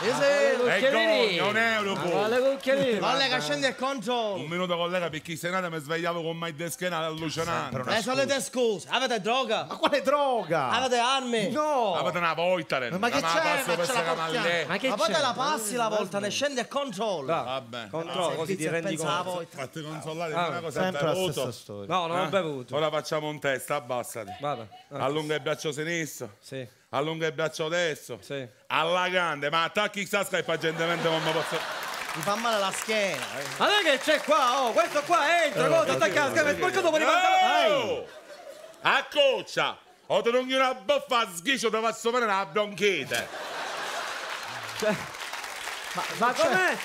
Io sei È gogna, un euro poi. Collega, scendi e controllo! Un minuto collega perché se nata mi svegliavo con mai deschenale allucinante. Le solite scuse, avete droga? Ma quale droga? Avete armi? No! Avete una volta, Ma che c'è? Ma ce la questa portiamo? camallè. Ma poi te la passi la volta, ne scendi e controlla! Vabbè. Controllo, così ti rendi conto. Fatti consolare Ah, una cosa sempre la bevuto? stessa storia. No, non ho Eh? bevuto. Ora facciamo un test, abbassati. Vada. Allunga il braccio sinistro. Sì. Allunga il braccio destro. Sì. Alla grande, ma attacchi il sasca e pazientemente come posso. Mi fa male la schiena! Ma non è che c'è qua, oh, questo qua entra, cosa, attacca la schiena, sporco dopo di Oh! A coccia! O te non gli una buffa a sghicio dove va sopra una bronchite. Ma, ma com'è?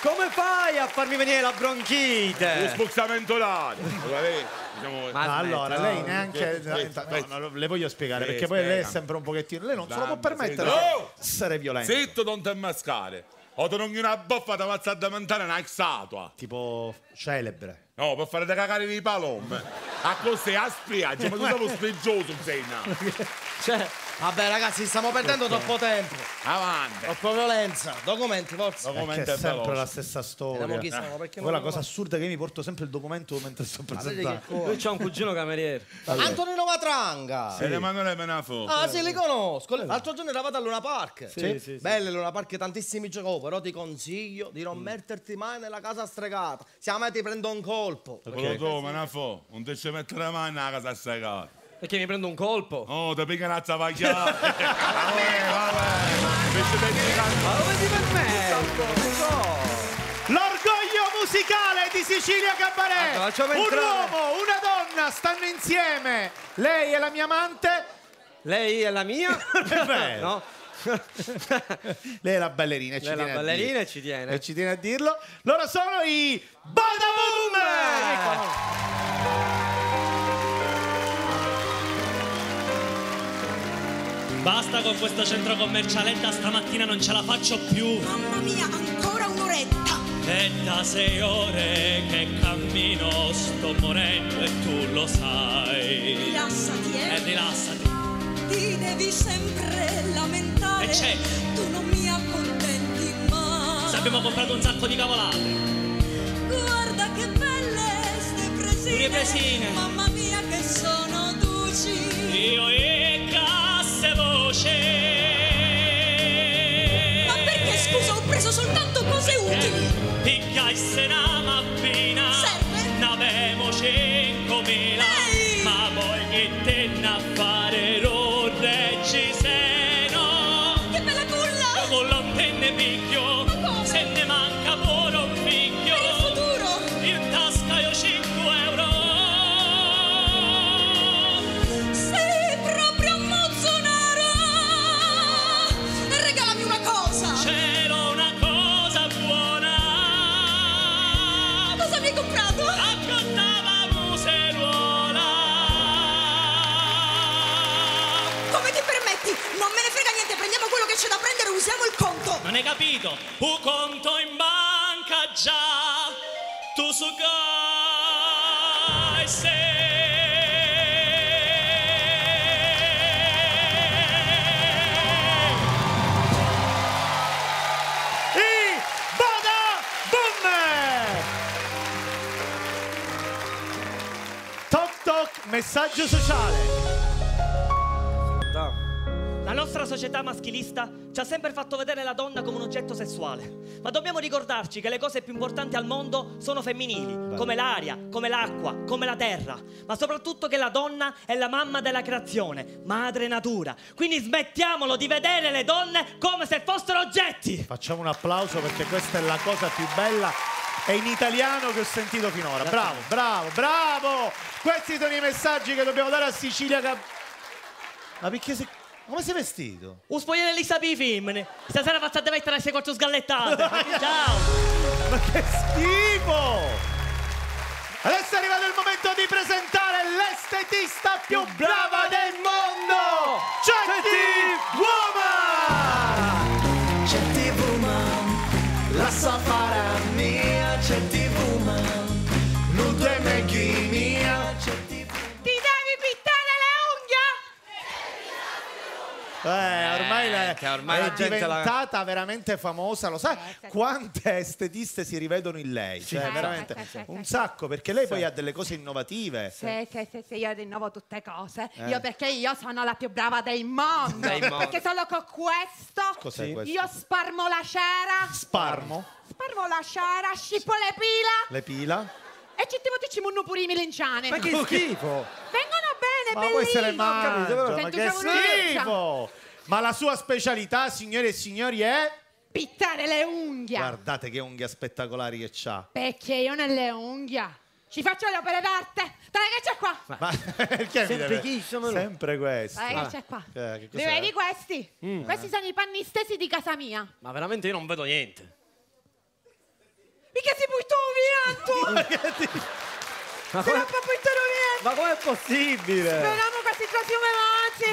Come fai a farmi venire la Lo bronchite? spuzzamento orario. Diciamo, Ma No, allora, smetti, lei no. neanche. No, no, no, le voglio spiegare Sì, perché poi lei è sempre un pochettino. Lei non se lo può permettere di no. essere violento. Zitto, non ti mascare. O te non una buffa da pazza da mentare una statua. Tipo celebre. No, per fare da cagare di palome. A così a spiaggia, ma tu sei lo spigioso, sei nato. Cioè, Vabbè ragazzi, stiamo perdendo troppo tempo! Avanti. Troppo violenza! Documenti, forza! Che Documento è è sempre veloce. la stessa storia. Vediamo chi siamo, perché Poi la cosa assurda è che io mi porto sempre il documento mentre sto presentando. lui c'ha un cugino cameriere. Antonino Matranga! Ed Emanuele Menafo. Ah sì, li conosco! L'altro giorno eravate a Luna Park! Sì, sì, sì. Belle Luna Park, tantissimi giochi, però ti consiglio di non metterti mai nella casa stregata. Se a me ti prendo un colpo. Quello tu, Menafo, non ti ci mettere mai nella casa segata. Perché mi prendo un colpo? Oh, ti pica una zavagliata. Vabbè, vabbè. Invece Ma come ti permetti? L'orgoglio musicale di Sicilia Cabaret. Ecco, facciamo un entrare. uomo, una donna stanno insieme. Lei è la mia amante. Lei è la mia? Beh, no? Lei è la ballerina. e ci Lei la tiene a ballerina e ci tiene. E ci tiene a dirlo. Loro sono i Badaboom! Basta con questo centro commercialetta, stamattina non ce la faccio più. Mamma mia, ancora un'oretta! È da sei ore che cammino, sto morendo e tu lo sai. Rilassati, E eh! rilassati. Ti devi sempre lamentare. E c'è. Tu non mi accontenti mai. Se abbiamo comprato un sacco di cavolate. Guarda che belle ste presine. Pure presine. Mamma mia che sono duci. Io e voce. Ma perché scusa ho preso soltanto cose utili. Picchia e se na mappina Serve? N'avemo cinquemila Ma voglio te a fare conto! Non hai capito? Un conto in banca già Tu su gai I Bada Boom! Toc toc, messaggio sociale. La nostra società maschilista ci ha sempre fatto vedere la donna come un oggetto sessuale. Ma dobbiamo ricordarci che le cose più importanti al mondo sono femminili, come l'aria, come l'acqua, come la terra. Ma soprattutto che la donna è la mamma della creazione, madre natura. Quindi smettiamolo di vedere le donne come se fossero oggetti. Facciamo un applauso perché questa è la cosa più bella e in italiano che ho sentito finora. Bravo, bravo, bravo! Questi sono i messaggi che dobbiamo dare a Sicilia. Cap- Ma perché sei... Come sei vestito? Un spogliere Elisa per i film. Stasera faccio a mettere le quattro sgallettate. Ciao. Ma che schifo! Adesso è arrivato il momento di presentare l'estetista più brava del mondo! Cetti Woman! Eh, ormai, la- che ormai è la gente la- diventata veramente famosa. Lo sai quante estetiste si rivedono in lei? Cioè, Sì. veramente Sì, sì, sì, un sacco, perché lei poi ha delle cose innovative. Sì, sì, sì, sì, io rinnovo tutte cose. Eh. Io perché io sono la più brava del mondo. Mondo. Perché solo con questo Cos'è questo? io sparmo la cera, Sparmo, sparmo la cera, scippo le pila le pila. e ci ti ti munno pure i milenciani. Ma che schifo! Vengono bene, Ma poi se le bellissimo. mangia, ma Sento che schifo! Ma la sua specialità, signore e signori, è... Pittare le unghie. Guardate che unghie spettacolari che c'ha. Perché io nelle unghie ci faccio le opere d'arte. Dai che c'è qua? Ma perché mi Sempre chi sono? Sempre questo. Dai che c'è qua? Eh, che Li vedi questi? Mm. Questi sono i panni stesi di casa mia. Ma veramente io non vedo niente Mica si buttano via tu! Ma come, ma com'è possibile? Speriamo!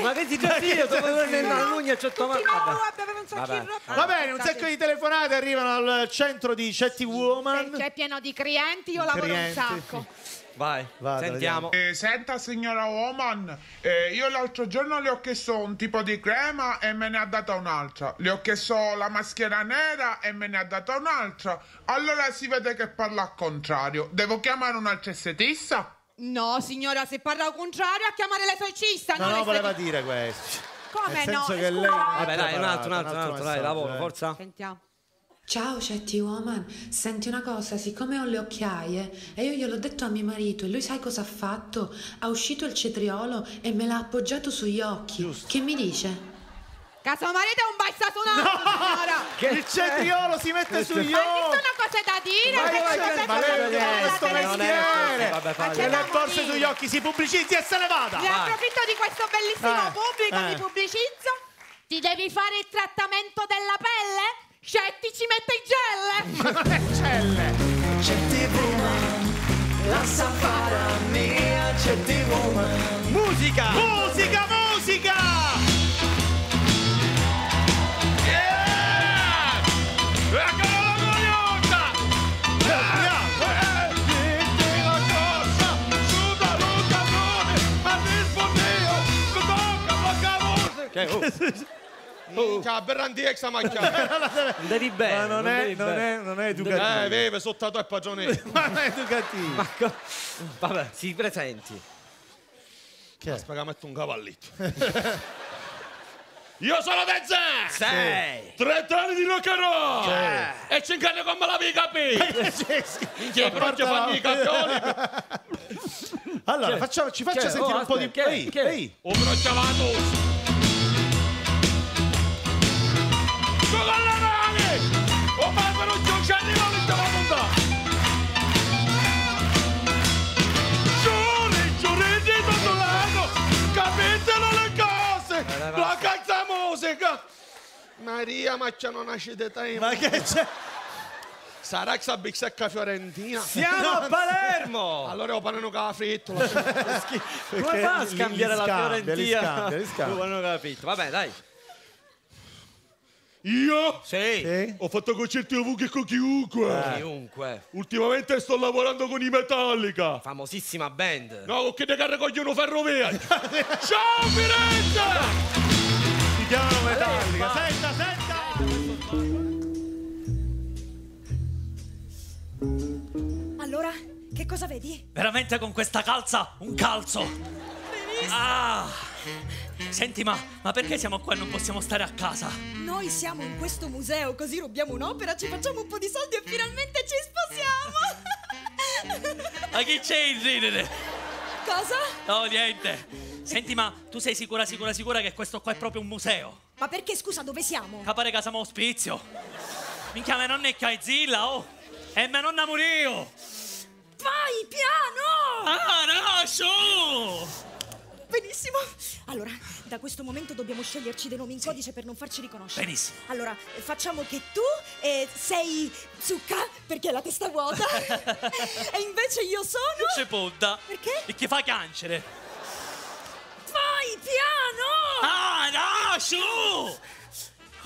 Ma che si io dopo nella lugna c'ho tomato. No, Vabbè. guarda, avevo un sacco Vabbè. di roba. Va bene, un sacco di telefonate arrivano al centro di Cetty Woman. Perché è pieno di clienti, io lavoro Clienti. un sacco. Vai, Vada, sentiamo Eh, senta signora Woman, eh, io l'altro giorno le ho chiesto un tipo di crema e me ne ha data un'altra. Le ho chiesto la maschera nera e me ne ha data un'altra. Allora si vede che parla al contrario. Devo chiamare un'altra estetista? No, signora, se parla al contrario, a chiamare l'esorcista, No, non no, voleva dire questo. Come Nel no? senso che lei... Vabbè dai, un altro, un altro, un altro, dai, lavoro, eh. forza Sentiamo. Ciao Cetty Woman, senti una cosa, siccome ho le occhiaie e io gliel'ho detto a mio marito e lui sai cosa ha fatto? Ha uscito il cetriolo e me l'ha appoggiato sugli occhi. Che mi dice? Caso marito è un balsatonato, signora! Il cetriolo si mette Questo- sugli occhi! visto una cosa da dire? Ma Che che cosa c'è? Ma da questo mestiere! Vabbè, fai. E le borse sugli occhi si pubblicizzi e se ne vada! Ne approfitto di questo bellissimo Eh, pubblico, eh. mi pubblicizzo. Ti devi fare il trattamento della pelle? Scetti ci mette non è celle! C'è woman, la safara mia, c'è woman. Musica! Musica, musica! Che, oh. Minchia, berrandi extra macchia. Non devi bene. Ma non, è, devi non, bene. è, non è Eh, educativo. vive sotto la tua padrone. Ma non è educativo. Vabbè, si presenti. Che è? Aspetta, metto un cavallito. Io sono Denzel! Sei! 30 anni di rock and roll! Sì. E 5 anni come la mica Minchia, però ci fanno i capioli! Allora, Che? facciamo- ci faccia Che? sentire Oh, un po' di... che? Ehi, Che? ehi. Un bracciato! Maria, ma c'è una cidetà Ma che c'è? Sarà che sa bixecca fiorentina? Siamo a Palermo! Allora ho panino con la frittola. Come fa a scambiare la Fiorentina? scambia. Non ho capito. Vabbè, dai. Io? Sì. Ho fatto concerti ovunque con chiunque. Eh. Chiunque. Ultimamente sto lavorando con i Metallica. Famosissima band. No, con che ne carrecogliono ferrovia. Ciao Firenze! Si chiamano Metallica. Senta, senta! Allora, che cosa vedi? Veramente con questa calza un calzo. Ah! Senti, ma, ma perché siamo qua e non possiamo stare a casa? Noi siamo in questo museo, così rubiamo un'opera, ci facciamo un po' di soldi e finalmente ci sposiamo! Ma chi c'è in ridere? Cosa? No, niente. Senti, ma tu sei sicura, sicura, sicura che questo qua è proprio un museo? Ma perché, scusa, dove siamo? Capare casa mo ospizio. Minchia, mia nonna è Caizilla, oh! E mia nonna Murio! Vai, piano! Ah, lascio! Benissimo. Allora, da questo momento dobbiamo sceglierci dei nomi in codice per non farci riconoscere. Benissimo. Allora, facciamo che tu eh, sei Zucca, perché hai la testa vuota. e invece io sono... Punta. Perché? E che fa cancere? Vai, piano! Ah, lascio!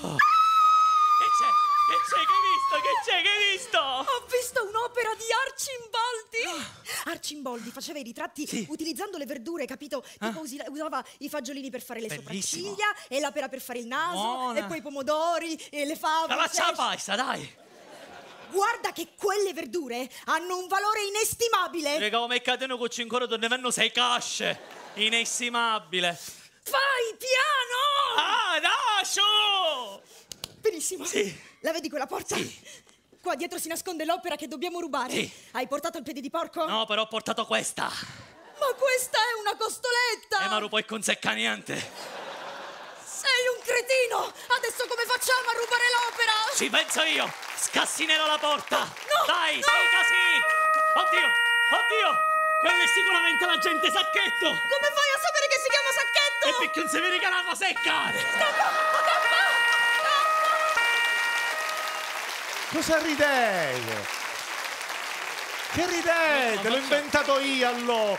Oh. Che c'è? Che c'è? Che hai visto? Che c'è? Che hai visto? Ho visto un'opera di Arcimboldi. Arcimboldi faceva i ritratti utilizzando le verdure, capito? Tipo usi- usava i fagiolini per fare le Bellissimo. sopracciglia e la pera per fare il naso Buona. e poi i pomodori e le faccia la pesci. pasta, dai! Guarda che quelle verdure hanno un valore inestimabile. Raga, come cateno con 5 ore ne vanno 6 casce! Inestimabile! Fai piano! Ah, lascio! Benissimo. Sì. La vedi quella porta? Qua dietro si nasconde l'opera che dobbiamo rubare. Sì. Hai portato il piede di porco? No, però ho portato questa! Ma questa è una costoletta! E Maru poi consecca niente! Sei un cretino! Adesso come facciamo a rubare l'opera? Ci penso io! Scassinero la porta! No, Dai, no! sei così! Oddio! Oddio! Quello è sicuramente l'agente sacchetto! Come fai a sapere che si chiama sacchetto? E perché non si vede che la cosa è Cosa ridete? Che ridete? L'ho inventato io allora.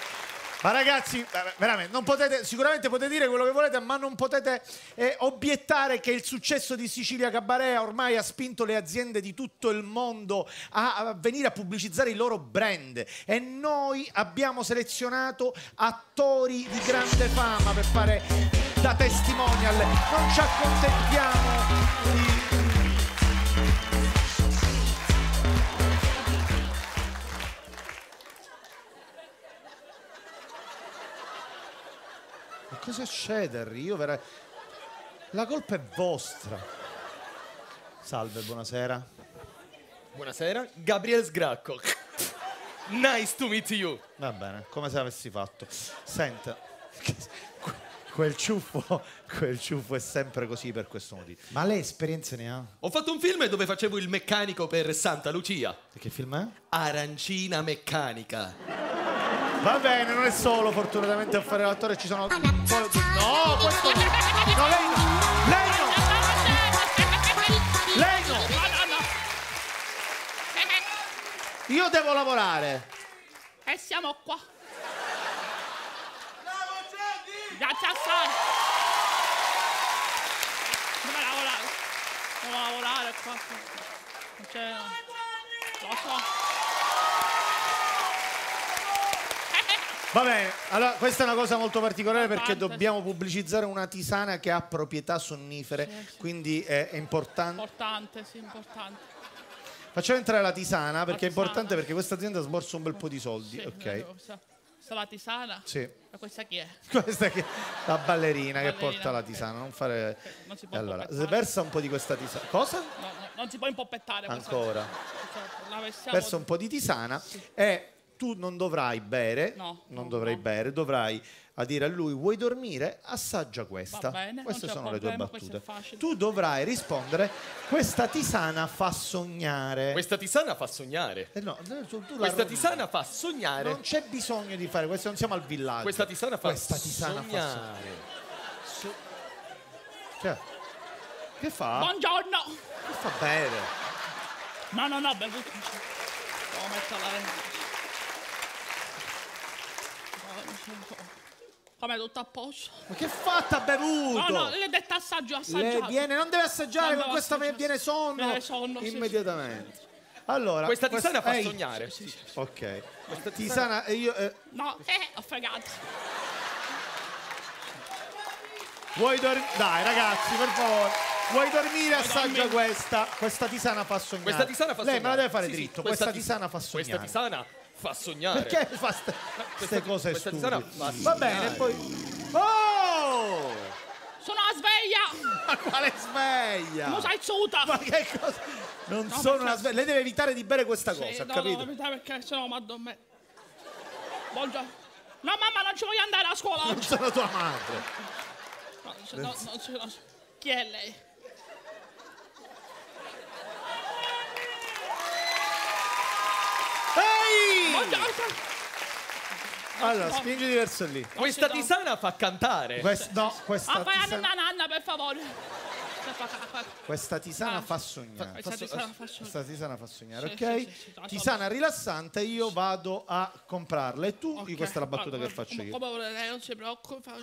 Ma ragazzi, eh, veramente, non potete, sicuramente potete dire quello che volete, ma non potete eh, obiettare che il successo di Sicilia Cabaret ormai ha spinto le aziende di tutto il mondo a, a venire a pubblicizzare i loro brand. E noi abbiamo selezionato attori di grande fama per fare da testimonial. Non ci accontentiamo di Cosa succede, Harry? Io vera- La colpa è vostra. Salve, buonasera. Buonasera, Gabriel Sgracco. Nice to meet you. Va bene, come se avessi fatto. Senta, que- quel ciuffo, quel ciuffo è sempre così per questo motivo. Ma lei esperienze ne ha? Ho fatto un film dove facevo il meccanico per Santa Lucia. E che film è? Arancina meccanica. Va bene, non è solo fortunatamente a fare l'attore, ci sono... No, questo no! No, lei no! Lei no! Lei no! Io devo lavorare! E siamo qua. Grazie assai. Dove lavorare? Devo lavorare qua. Non c'è... Lo so. Va bene, allora questa è una cosa molto particolare perché dobbiamo pubblicizzare una tisana che ha proprietà sonnifere, quindi è, è importante. Importante, sì, importante. Facciamo entrare la tisana perché è tisana. importante perché questa azienda sborsa un bel po' di soldi, Sì, ok? sì. Questa è la tisana? Sì. E questa chi è? Questa che la ballerina, che Ballerina. porta la tisana, non fare. Non si può Allora, versa un po' di questa tisana. Cosa? No, no, non si può impoppettare Ancora. La versiamo... Versa un po' di tisana e tu non dovrai bere, No, non dovrai bere, dovrai a dire a lui vuoi dormire? Assaggia questa. Va bene, Queste sono le tue problema, battute. Tu dovrai rispondere questa tisana fa sognare. Questa tisana fa sognare. Eh no, tu- tu Questa tisana fa sognare. Non c'è bisogno di fare questo, non siamo al villaggio. Questa tisana fa Questa tisana fa sognare. So- Che, che fa? Buongiorno! Che fa bere? No, no, no, bevuto. Devo metterla Come tutto a posto? Ma che fatta bevuto? No, no, le ho detto assaggio, assaggio. Lei viene, non deve assaggiare, Non con questa assaggiare. viene sonno, Viene sonno, sì, sì. immediatamente. Allora, Questa tisana fa ehi, sognare. Ok. Questa tisana e io eh, No, eh, ho fregato. vuoi dormire? Dai, ragazzi, per favore. Vuoi dormire? Assaggia dormire. questa. Questa tisana fa sognare. Questa tisana fa Lei sognare. me la deve fare Sì, sì, dritto. questa Questa, tis- tisana fa sognare. Questa tisana fa sognare. Perché fa ste- queste cose stupide? Va bene, sognare. poi Oh! Sono a sveglia! Ma quale sveglia? Non sai zuta! Ma che cosa? Non No, sono una sveglia. Lei deve evitare di bere questa Sì, cosa, no, capito? No, no, perché sennò mi addormento. Buongiorno. No, mamma, non ci voglio andare a scuola Non sono tua madre. No, no, no, no, Chi è lei? Allora, spingiti verso lì. Questa tisana fa cantare. Quest- no, questa Ah, fai tisana, nanna, nanna, per favore. questa tisana Ah, fa sognare. questa tisana fa sognare. Questa tisana fa sognare, Sì, ok? sì, sì, tisana rilassante, io vado a comprarla. E tu, Ok, questa è la battuta guarda, che faccio come- io. Come vuole lei, non si preoccupa.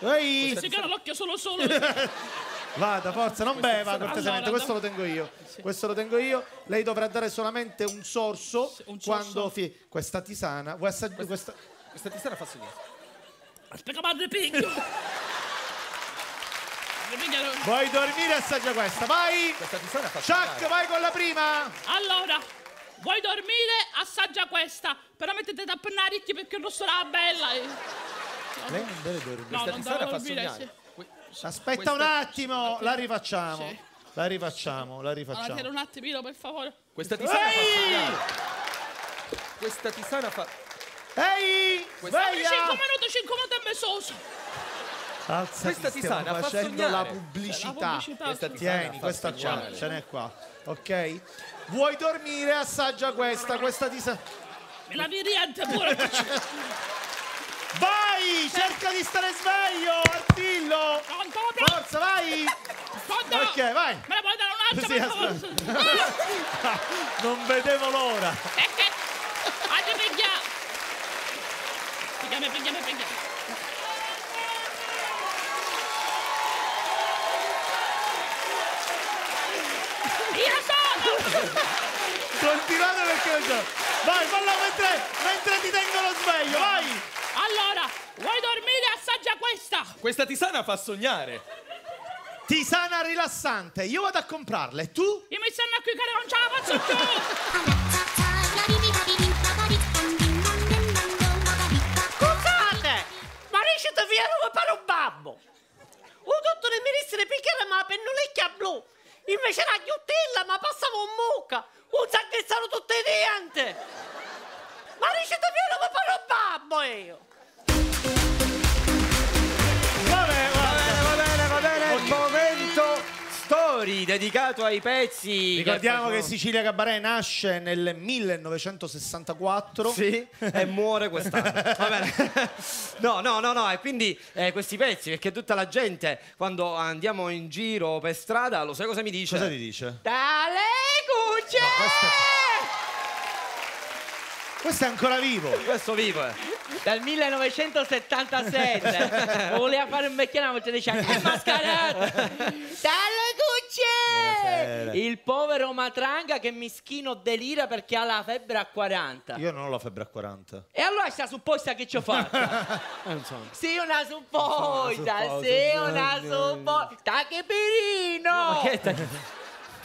Ehi! Si chiama l'occhio solo solo. Vada, forza, non Questa- beva cortesemente, Allora, questo no. lo tengo io. Questo lo tengo io. Lei dovrà dare solamente un sorso un sorso. quando fi- questa tisana, vuoi assaggiare questa Questa tisana fa sognare. Aspetta, madre piglio. Vuoi dormire assaggia questa, vai! Questa tisana fa Chuck, vai con la prima! Allora, vuoi dormire? Assaggia questa. Però mettete da pennare ricchi perché non sarà bella. eh. Lei non deve dormire. No, Questa non tisana devo fa dormire, sognare. sì. Aspetta Questa- un attimo, la rifacciamo. Sì. La rifacciamo, la Allora, rifacciamo. un attimino, per favore. Questa tisana fa Ehi! sognare. Questa tisana fa. Ehi! Questa- Dammi 5 Sveglia! minuti, 5 minuti e mesoso. Alzati, Questa tisana fa facendo sognare. la La pubblicità. pubblicità, Questa Tieni, fa questa qua, ce n'è qua. Ok? Vuoi dormire? Assaggia questa, questa tisana. Me la vi riente pure. Vai! Cerca di stare sveglio, Artillo! Pronto? Forza, vai! Pronto? Ok, vai! Me la puoi dare un'altra, Sì, per favore? Non vedevo l'ora. Oggi piglia. Pigliami, pigliami, pigliami. Io sono! Continuate perché non c'è. Vai, fallo mentre, mentre ti tengono sveglio, vai! Assaggia questa. Questa tisana fa sognare. Tisana rilassante, io vado a comprarla e tu? Io mi stanno qui che non ce la faccio più. Scusate, ma riuscite via come per un babbo? Un dottore mi disse di picchiare ma la pennolecchia blu. Invece la ghiuttilla ma passava un mucca. Un sacchezzano tutti i denti. Ma riuscite via come per un babbo io. Dedicato ai pezzi. Ricordiamo che facciamo- Sicilia Cabaret nasce nel 1964. Sì, e muore quest'anno. Va bene. No, no, no, no, e quindi eh, questi pezzi, perché tutta la gente quando andiamo in giro per strada, lo sai cosa mi dice? Cosa ti dice? Dalle cucce! Questo è ancora vivo. Questo vivo, eh. Dal 1977 voleva fare un vecchiano ci diceva che mascherata dalle cucce! Il povero Matranga che mischino delira perché ha la febbre a 40 Io non ho la febbre a 40. e allora sta supposta che ci ho fatto. Sì una supposta sì una supposta sta che pirino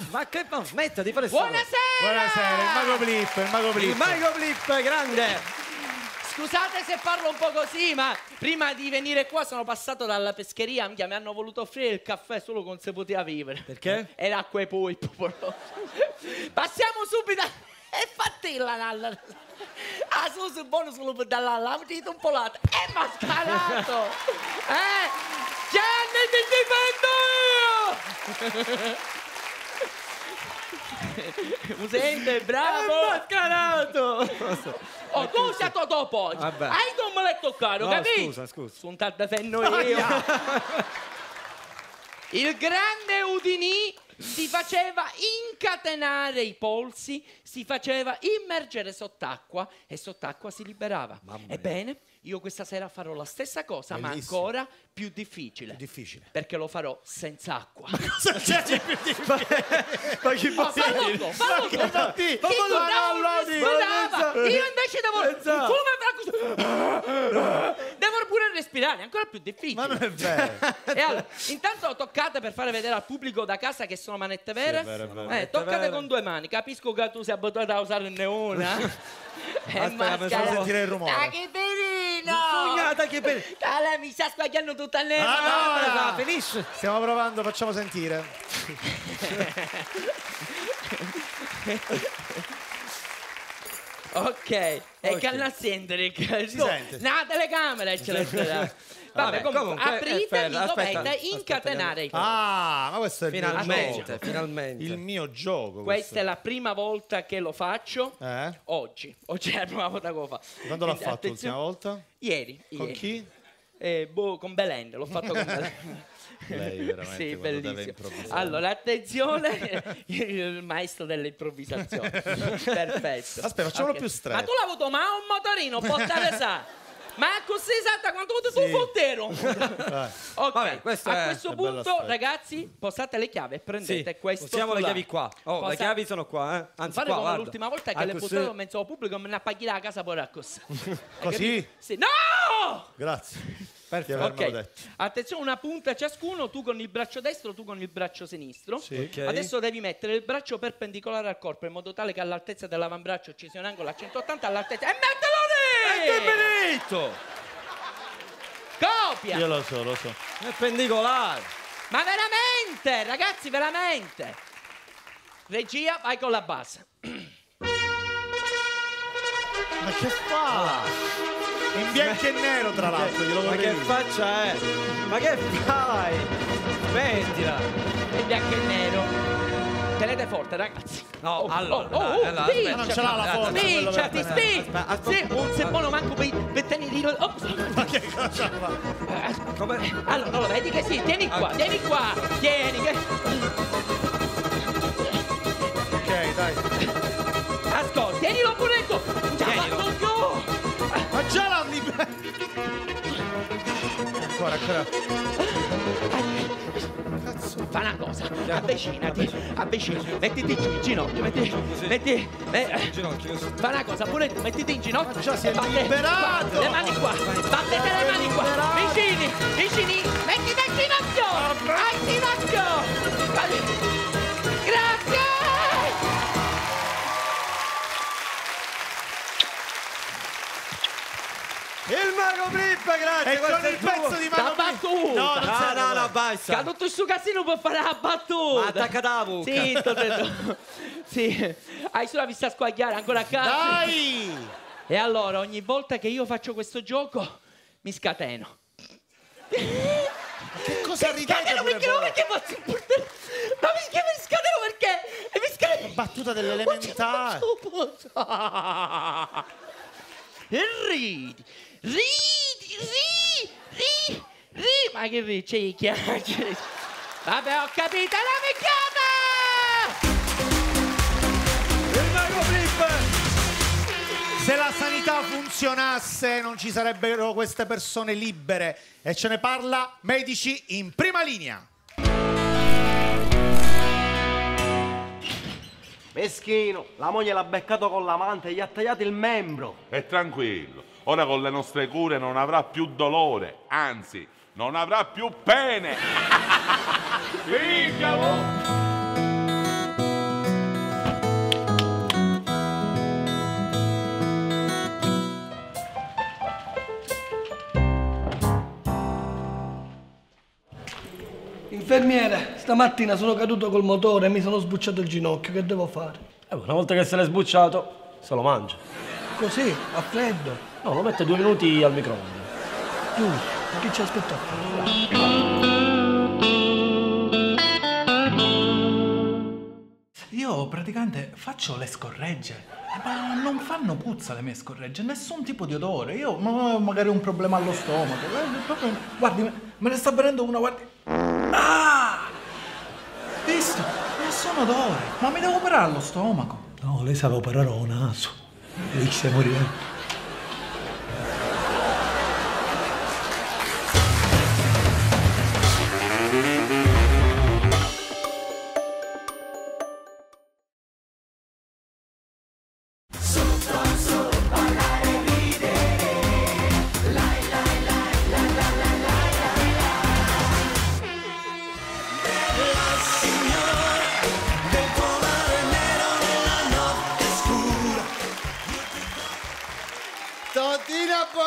Ma che Ma smetta di fare buonasera Buonasera, il Mago Blip, il Mago Blip. Il Mago Blip grande. Scusate se parlo un po' così, ma prima di venire qua sono passato dalla pescheria, minchia, mi hanno voluto offrire il caffè solo con se poteva vivere. Perché? Era acqua e polpo. però. Passiamo subito a... E fatti la lalla. Ah, su, su, buono solo per dalla dite un po' lato. È mascarato! eh? Gianni, ti difendo io! Mi sente, bravo! È mascarato! Oh, tu sei stato poi! Vabbè. Hai non me l'hai toccato, No, capito? scusa, scusa. Sono tanto fenno io! Il grande Udinì si faceva incatenare i polsi, si faceva immergere sott'acqua e sott'acqua si liberava. Ebbene, io questa sera farò la stessa cosa, ma Bellissimo. ancora più difficile. difficile. Perché lo farò senza acqua. Cosa c'è di più difficile? Ma chi Ma può fallo dire? tu, fallo tu. Ma che fa- Chi ma fallo- guardava ma ma pensa- Io invece devo come fa- Devo pure respirare, è ancora più difficile. Ma non è vero. e allora, intanto toccate per fare vedere al pubblico da casa che sono manette vere. è vero, è vero. Eh, Manette toccate vere. con due mani. Capisco che tu sei abituato a usare il neone. eh. È Aspetta, mi sentire il rumore. Ah, che belino! Cognata, che bello! Cala, mi sta sbagliando tutta il Allora, finisce. Stiamo provando, facciamo sentire. Ok, e Ok. che accendere Si no, sente. una telecamera eccetera. Vabbè, Vabbè, comunque, aprite e aspetta, dovete incatenare i. Ah, ma questo è il Finalmente, gioco. finalmente. Il mio gioco. Questa è la prima volta che lo faccio. Eh? Oggi. Oggi è la prima volta che lo faccio. Quando l'ha fatto l'ultima volta? Ieri. Con ieri. chi? Eh, boh, con Belen, l'ho fatto con Belen. Lei veramente sì, bellissimo. improvvisare. Allora, attenzione, il maestro delle improvvisazioni. Perfetto. Aspetta, facciamolo Ok. più stretto. Ma tu l'hai avuto, ma un motorino, portare sa. Ma è così esatta quanto tu Sì. fottero. Ok, Vabbè, questo a è- questo punto, ragazzi, posate le chiavi e prendete Sì, questo. usiamo le foulard. chiavi qua. Oh, le Posa- chiavi sono qua, eh. Anzi, fare qua, come guarda. l'ultima volta che Ah, le così. buttate in mezzo al pubblico me ne appaghi la casa pure a così. Così? Sì. No! Grazie. Perfetto. Di avermelo Ok, detto. attenzione, una punta ciascuno, tu con il braccio destro, tu con il braccio sinistro. Sì. Ok. Adesso devi mettere il braccio perpendicolare al corpo in modo tale che all'altezza dell'avambraccio ci sia un angolo a 180 all'altezza. E mettelo lì! È benedetto! Copia! Io lo so, lo so. È pendicolare. Ma veramente, ragazzi, veramente! Regia, vai con la base. Ma che fa? In bianco e nero, tra l'altro, glielo Ma che dire. faccia è? Ma che fai? Smettila! Il bianco e nero. Tenete forte, ragazzi. No, allora, oh, dai, oh, allora, spicciati. aspetta. Ma non ce l'ha la forza, Spicciati, spicciati. Sì, un secondo manco per, per tenere il... Oh, Ma che cosa fa? Come? Allora, lo vedi che sì? Tieni qua, tieni qua. Tieni che... Ok, dai. Ascolta, tienilo pure tu. Già Ancora, ancora. Fa una cosa, avvicinati, avvicinati, mettiti giù in ginocchio, metti, metti, eh, fa una cosa, pure tu, mettiti in ginocchio, già si è batte- liberato! le mani qua, battete le mani qua, vicini, vicini, mettiti in ginocchio, al ginocchio, Il mago Prippa, grazie! E con il pezzo di La mano battuta! No, non No, no, no, basta! Tutto questo casino per fare la battuta! Ma attaccata la t'ho detto. sì, hai sulla vista a squagliare ancora a casa. Dai! E allora ogni volta che io faccio questo gioco mi scateno. Che cosa ridete Scateno perché no, perché faccio il portere. Ma perché mi scateno perché? E mi scateno. Battuta dell'elementare. E ridi, ridi, ridi, ridi, ridi. Ma che ridi, c'è i chiacchiere. Vabbè, ho capito, la vecchiata! Il mago Prippa! Se la sanità funzionasse non ci sarebbero queste persone libere e ce ne parla Medici in prima linea. Meschino, la moglie l'ha beccato con l'amante e gli ha tagliato il membro. E tranquillo, Ora con le nostre cure non avrà più dolore, anzi, non avrà più pene. Figaro! Infermiere, stamattina sono caduto col motore e mi sono sbucciato il ginocchio, che devo fare? Eh, una volta che se l'è sbucciato, se lo mangio. Così, a freddo. No, lo mette due minuti al microonde. Giusto, ma chi ci aspetta? Io praticamente faccio le scorregge, ma non fanno puzza le mie scorregge, nessun tipo di odore. Io ma- magari ho un problema allo stomaco. eh, proprio- guardi, me- ne sta venendo una, guardi. Ah! Visto? Nessun odore. Ma mi devo operare allo stomaco. No, lei sa operare un naso. Lei ci morire. Totina,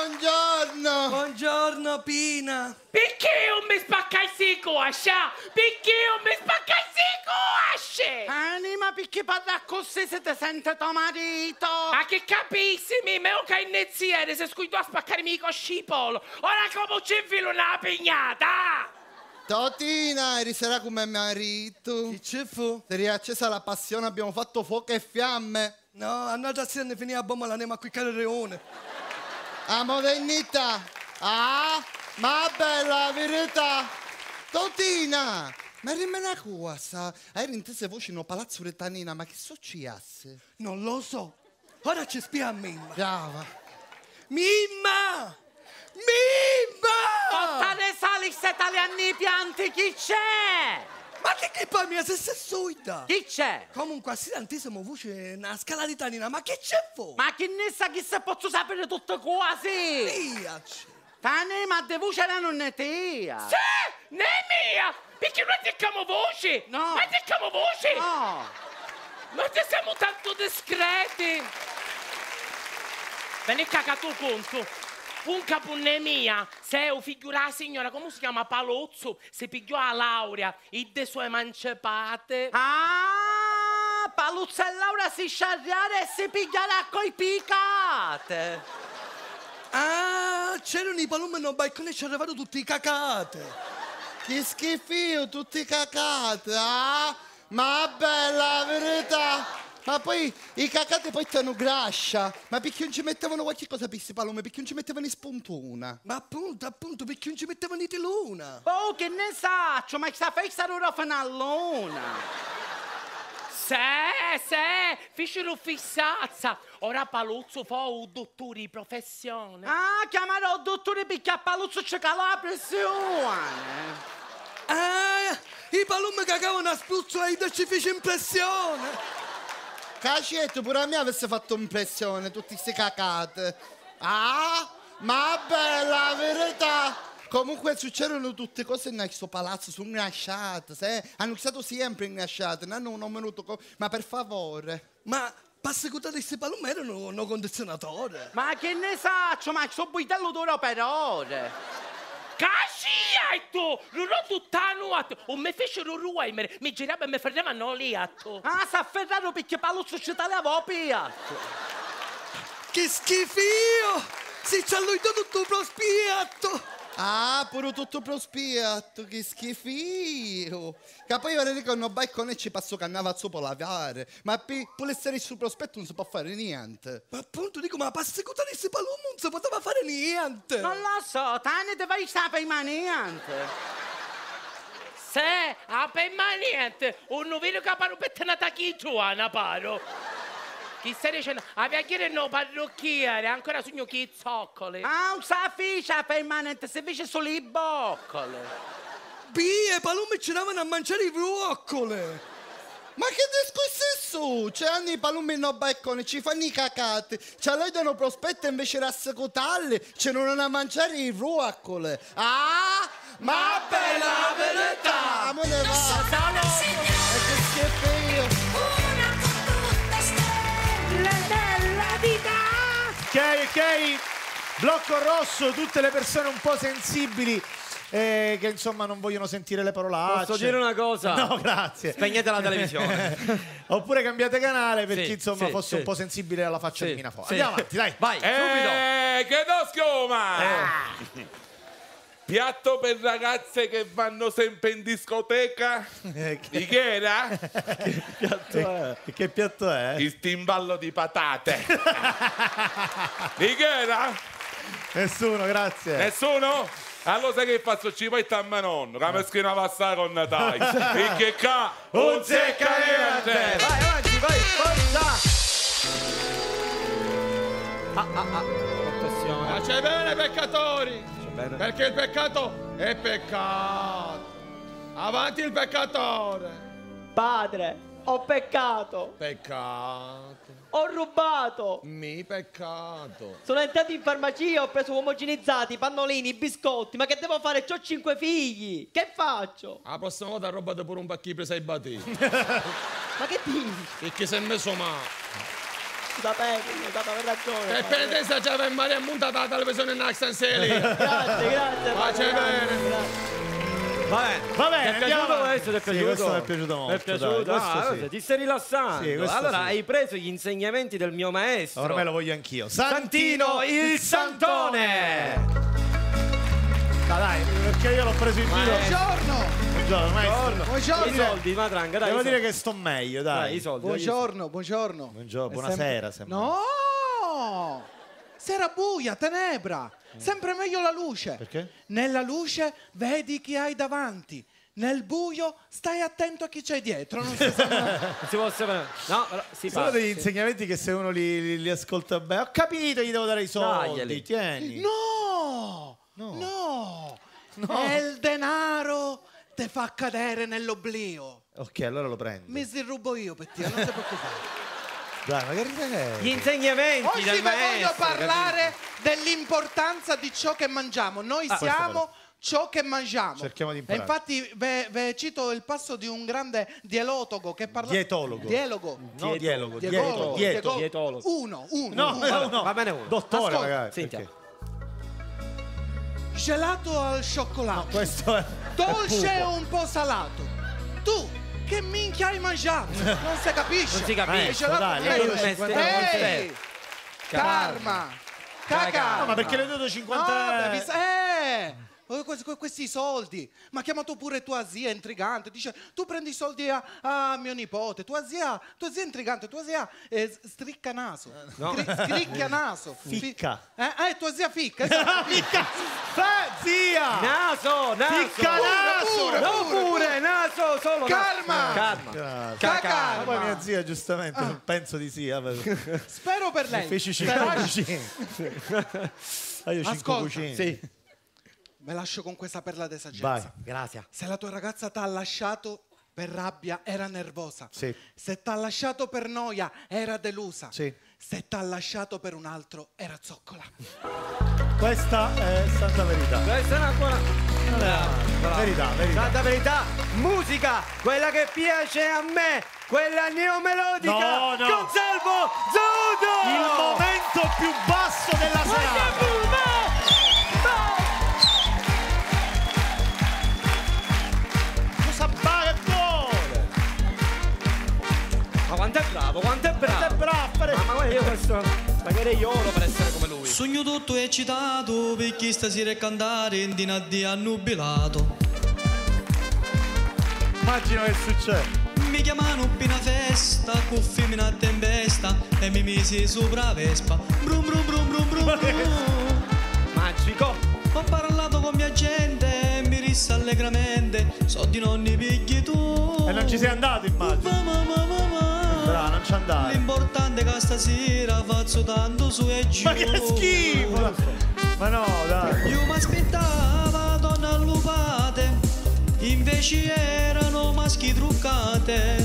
buongiorno! Buongiorno Pina! Perché non mi spaccai si coscia? Perché non mi spaccai si cosce? Anima, perché parla così se ti sente tuo marito? Ma che capissimi, me ho che iniziare se scuito a spaccarmi i cosci polo. Ora come ci infilo una pignata? Totina, eri sera come marito. Che ci fu? Si è riaccesa la passione, abbiamo fatto fuoco e fiamme. No, andate a ne finire a bomba la nemo a qui Leone. A modernità. Ah, ma bella la verità. Totina, ma rimane a cosa? Eri intese voci no palazzo retanina, ma che successo? Non lo so. Ora ci spia a Mimma. Brava. Mimma! Mimma! Portate sali se italiani pianti, chi c'è? Ma che che poi mia se sei suida? Chi c'è? Comunque, a tantissimo voce una scala di tanina, ma che c'è fu? Ma che ne sa che se posso sapere tutto quasi? Viaci. Tane, ma de voce era non è tia. Sì, ne è mia! Perché noi diciamo voci! No! Ma diciamo voci! No! Ma te siamo tanto discreti! Vieni cagato conto! Un capunne mia, se o figura la signora, come si chiama Palozzo, si pigliò la laurea, e de sue emancipate. Ah, Paluzzo e Laura si sciarriare e si pigliarà coi picate. Ah, c'erano i palumi nel balcone e ci arrivano tutti i cacate. Che schifio, tutti cacate, ah? Ma bella la verità. Ma poi i cacati poi stanno grascia. Ma perché non ci mettevano qualche cosa per questi palome? Perché non ci mettevano in spuntuna? Ma appunto, appunto, perché non ci mettevano di luna? Oh, che ne saccio, ma sta festa fa una luna. Se, se, fiscero fissazza. Ora Paluzzo fa un dottore di professione. Ah, chiamerò il dottore perché a Paluzzo c'è la pressione. Ah, i palumi cagavano a spruzzo e ci fece impressione. Cacetto, pure a me avesse fatto impressione, tutti questi cacate. Ah, ma bella la verità. Comunque succedono tutte cose in questo palazzo, sono inglasciate, se? hanno stato sempre inglasciate, non hanno un minuto, co- ma per favore. Ma passicutare questi palumi erano un condizionatore. Ma che ne saccio, ma sono buitello d'oro per ore. Tu! Non ho tutta nuoto! O me fecero ruoimere, mi girava e mi fermavano lì atto. Ah, sa ferraro perché paluzzo ci tagliavo piatto. Che schifio! Si ci ha lui tutto pro spiatto! Ah, pure tutto pro spiatto, che schifio. Che poi ora dico no balcone e ci passo cannava sopra lavare. Ma pure stare sul prospetto non si può fare niente. Ma appunto dico, ma passicutare questi palumi non si poteva fare niente! Non lo so, tane te vai sapere ma niente. Se, a per ma niente, un novino che paro per te una tachito, na paro. Chi stai dicendo? A piacere no parrucchiere, ancora sogno chi zoccoli. Ah, un safficia permanente, se invece solo i boccoli. Bie, palumi ci davano a mangiare i broccoli! Ma che discorso è su? C'è anni i palumi no balcone, ci fanno i cacati. C'è lei danno prospetto invece rassecotarli, ce non a mangiare i ruocole. Ah, ma bella la verità! Amore va! E che schifo! Ok, ok. Blocco rosso, tutte le persone un po' sensibili eh, che insomma non vogliono sentire le parolacce. Posso dire una cosa? No, grazie. Spegnete la televisione. Oppure cambiate canale per Sì, chi insomma sì, fosse sì. un po' sensibile alla faccia Sì, di Minafo. sì. Andiamo avanti, dai. Vai, Eh, che do schiuma! Eh. Piatto per ragazze che vanno sempre in discoteca? Di che era? che piatto è? Che piatto è? Il timballo di patate. Di che era? Nessuno, grazie. Nessuno? Allora sai che faccio? Ci poi a nonno, che mi scriveva passare con Natale. Perché qua non secca niente. Vai avanti, vai, forza! Ah, ah, ah, attenzione. Pace bene, peccatori! Bene. Perché il peccato è peccato. Avanti il peccatore. Padre, ho peccato. Peccato. Ho rubato. Mi peccato. Sono entrato in farmacia, ho preso omogenizzati, pannolini, biscotti. Ma che devo fare? Ho cinque figli. Che faccio? La prossima volta rubate pure un pacchino presa ai battiti. Ma che dici? Perché sei messo male. Scusa, Pepe, mi aver ragione. E per te sta già per male montata la televisione in Accent Selig. Grazie, grazie. Pace bene. Va bene. Va bene, Ti è piaciuto questo? Ti è Sì, piaciuto? questo mi è piaciuto molto, Ti è piaciuto? dai, Ah, sì. Ti stai rilassando. Sì, allora sì. hai preso gli insegnamenti del mio maestro. Ormai lo voglio anch'io. Santino il Santone. Ma dai, perché io l'ho preso in giro. Buongiorno. Buongiorno, maestro. Buongiorno. I soldi, Matranga, dai. Devo dire che sto meglio, dai. Dai, i soldi. Buongiorno, buongiorno. Buongiorno, È buonasera, sempre- sembra. No! Sera buia, tenebra. Sempre meglio la luce. Perché? Nella luce vedi chi hai davanti. Nel buio stai attento a chi c'è dietro. Non si sa. Non si può sapere. No, però si Sono degli insegnamenti che se uno li, li- li ascolta bene. Ho capito, gli devo dare i soldi. Daglieli. Tieni. No! No! È il denaro te fa cadere nell'oblio. Ok, allora lo prendo. Mi si rubo io per te, non ti preoccupare. Dai, ma che ride Gli insegnamenti Oggi del vi voglio maestro. parlare dell'importanza di ciò che mangiamo. Noi Ah, siamo ciò che mangiamo. Cerchiamo di E imparare. infatti ve, ve cito il passo di un grande dialogo che parla... Dietologo. Dialogo. No, dialogo. Dietologo. Dieto. Dietologo. Uno, uno. No, uno. no, no. Va bene uno. Dottore, Ascolta. magari. Senti. perché? Gelato al cioccolato. Questo è. Dolce è e un po' salato. Tu, che minchia hai mangiato? Non si capisce. Non si capisce. Gelato Dai, mette- Ehi! Karma! Caca! No, ma perché le do 250 No, eh! Oh, questi, soldi, ma ha chiamato pure tua zia intrigante. Dice: Tu prendi i soldi a, a mio nipote. Tua zia, tua zia intrigante, tua zia eh, stricca naso. No. Scri- scricchia naso. Ficca. Fi- eh, eh, tua zia ficca. esatto. Ficca! Fa- zia! Naso, naso. Ficca naso! Pure, No, pure, pure, naso, solo Karma! naso. Karma. Grazie. Caca! Ma poi mia zia, giustamente, Ah. penso di sì. eh, Spero per lei. Feci Però- 5 cucine. Ah, io 5 Ascolta. cucine. Sì. Me lascio con questa perla di saggezza. Vai. Grazie. Se la tua ragazza ti ha lasciato per rabbia, era nervosa. Sì. Se ti ha lasciato per noia, era delusa. Sì. Se ti ha lasciato per un altro, era zoccola. Questa è santa verità. Questa è una buona. Brava. Verità, verità. Santa verità, musica, quella che piace a me, quella neomelodica No, no. con Salvo Zudo! Il momento più basso della serata. Ma quanto è bravo, quanto è bravo! È bravo a fare- Mamma mia, io questo pagherei oro per essere come lui. Sogno tutto eccitato perché stasera a cantare in dinaddi annubilato. Immagino che succede. Mi chiamano per una festa, con femmina a tempesta e mi misi sopra vespa. Brum brum brum brum brum brum. Magico! Ho parlato con mia gente e mi rissa allegramente. So di nonni pigli tu. E non ci sei andato, immagino. Ma, ma, ma, Bravo, non ci andare. L'importante è che stasera faccio tanto su e giù. Ma che schifo! Ma no, dai. Io mi aspettava donne allupate, invece erano maschi truccate.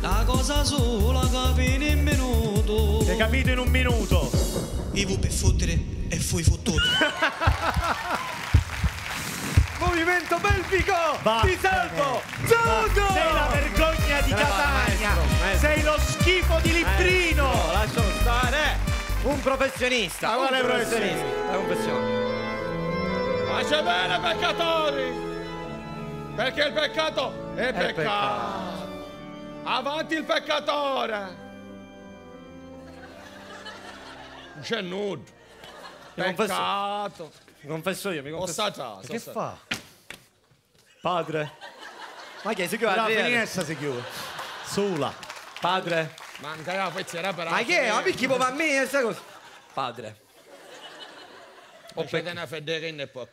La cosa sola capì in un minuto. Hai capito in un minuto. Fu per fottere e fui fottuto. Movimento belfico Vattene. di Salvo Zudo! Sei la vergogna di va, Catania. Sei lo schifo di Librino. No, lascialo stare! Un professionista! Ma un quale professionista! È un professionista. Pace bene, peccatori! Perché il peccato è, peccato. Avanti il peccatore! Non c'è nudo. Confesso- Peccato. Mi confesso io, mi confesso. Ossata, Ma che fa? Padre. Ma che si chiude La finestra si chiude. Sola. Padre. Manca la pezzeria per Ma che è? Ma perché può a me questa cosa? Padre. O c'è una federina e poi.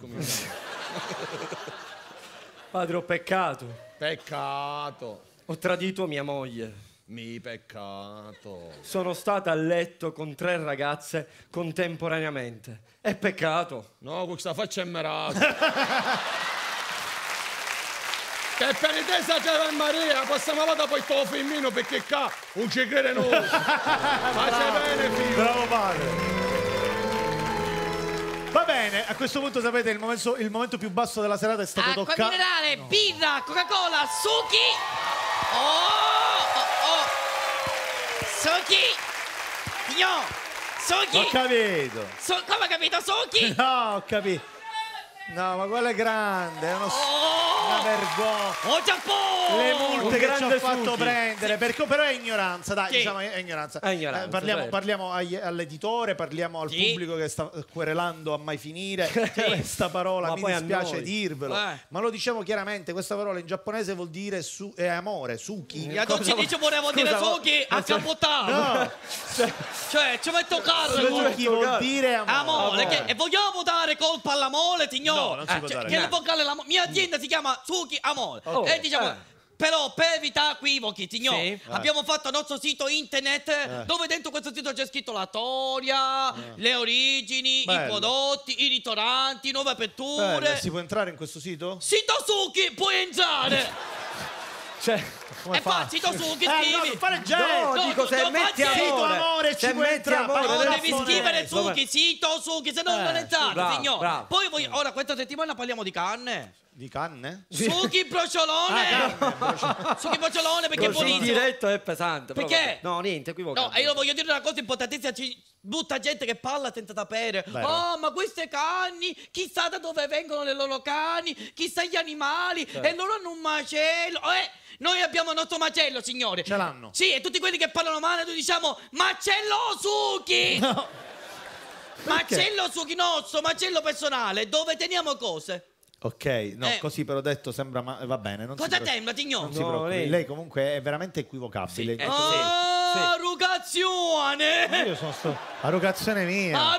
Padre, ho peccato. Peccato. Ho tradito mia moglie. Mi peccato. Sono stata a letto con tre ragazze contemporaneamente. È peccato. No, questa faccia è merato. che penitenza c'era in Maria, passiamo avanti poi tuo fimmino perché qua non ci crede noi. Pace bene, figlio. Bravo padre. Va bene, a questo punto sapete il momento, il momento più basso della serata è stato Acqua toccato. minerale, birra, Coca-Cola, succhi. Oh, oh, oh. Succhi. Signor, succhi. Ho capito. Su- come ha capito, succhi? No, ho capito. No, ma quello è grande, è uno, una vergogna. Oh, Giappone! Le multe che ci ha fatto Suki. prendere, perché, però è ignoranza, dai, Sì. diciamo è ignoranza. È ignoranza, Eh, parliamo certo. parliamo agli- all'editore, parliamo al Sì. pubblico che sta querelando a mai finire. Questa parola Ma mi poi a dispiace dirvelo, Eh. ma lo diciamo chiaramente, questa parola in giapponese vuol dire su, è amore, suki. Io non ci dice volevo dire Scusa, succhi a capotare. No. Cioè, ci metto carro. Suki vuol dire amore. Amore, che- e vogliamo dare colpa all'amore, No, non si può Cioè, dare. Che vocale l'amore. Mia azienda si chiama Suki Amore. Oh, e diciamo. eh. Però per evitare equivochi, signore, Sì. abbiamo fatto il nostro sito internet Eh. dove dentro questo sito c'è scritto la storia, le origini, i Bello. prodotti, i ristoranti, nuove aperture. Bello, si può entrare in questo sito? Sito Suki, puoi entrare! Cioè, come e fa Sito Suki, Eh, no, scrivi! non fare gesto. No, dico, se metti fa amore. Amore, Se metti amore, No, devi scrivere Vabbè. Suki, sito Suki, se no Eh, non entrate, bravo, signore. bravo. Poi voi, ora questa settimana parliamo di carne. Di canne? Suki brociolone! Suki brociolone perché è Così buonissimo. diretto è pesante. Perché? No, niente, equivocato. No, e io voglio dire una cosa importantissima, ci butta gente che parla senza sapere. Vero. Oh, ma queste cani, chissà da dove vengono le loro cani, chissà gli animali, Certo. e loro hanno un macello. Eh, noi abbiamo il nostro macello, signore. Ce l'hanno. Sì, e tutti quelli che parlano male, noi diciamo macello Suki! Macello Suki nostro, macello personale, dove teniamo cose. Ok, no, Eh. così però detto sembra ma- va bene. Non Cosa? Non si No, lei- lei... comunque è veramente equivocabile. Sì, eh. Ah, Rugazione! Io sono sto... Arrogazione mia. Ah,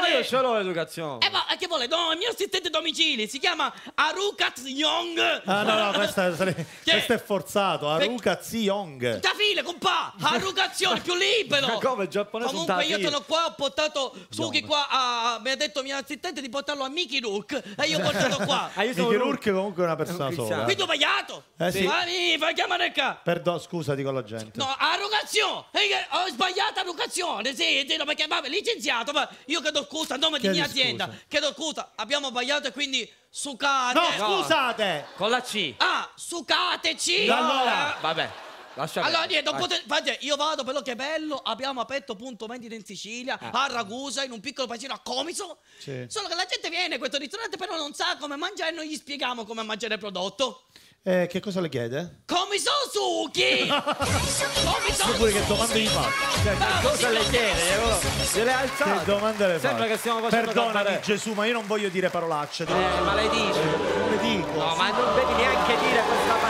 Ma io ce l'ho l'educazione. Eh, ma che vuole? No, il mio assistente domicili si chiama Arukat Young. Ah no, no, questa, questo è forzato. Aruka Ziyong. Da file, compà! Arrugazione, più libero! Ma come, il giapponese Comunque io sono qua, ho portato Suki qua a... Mi ha detto mio assistente di portarlo a Mickey Rook e io ho portato qua. Ah, io sono Mickey Rourke. Rourke comunque è una persona sola. Quindi ho sbagliato! Eh, sì. Ma mi fai chiamare qua! Perdono, scusa, dico alla gente. No, arrogazione! Eh, che ho sbagliato arrogazione, sì, sì, no, perché vabbè, licenziato, ma io chiedo scusa a nome di Chiedi mia azienda. scusa. Chiedo scusa, abbiamo sbagliato e quindi sucate. No, scusate! Con la C. Ah, sucateci! No, allora. Vabbè, lascia Allora, niente, infatti, io vado, però che bello, abbiamo aperto punto vendita in Sicilia, a Ragusa, in un piccolo paesino a Comiso. Sì. Solo che la gente viene a questo ristorante, però non sa come mangiare e noi gli spieghiamo come mangiare il prodotto. Eh, che cosa le chiede? Comiso Suki! Comiso Tu pure che domande gli fai? Cioè, che cosa le chiede? Oh, Gliele ha Che alzate. domande le fai? Sembra che stiamo facendo Perdonami cabaret. Gesù, ma io non voglio dire parolacce. Eh, ma lei dice. Non le dico. No, ma non devi neanche dire questa parola.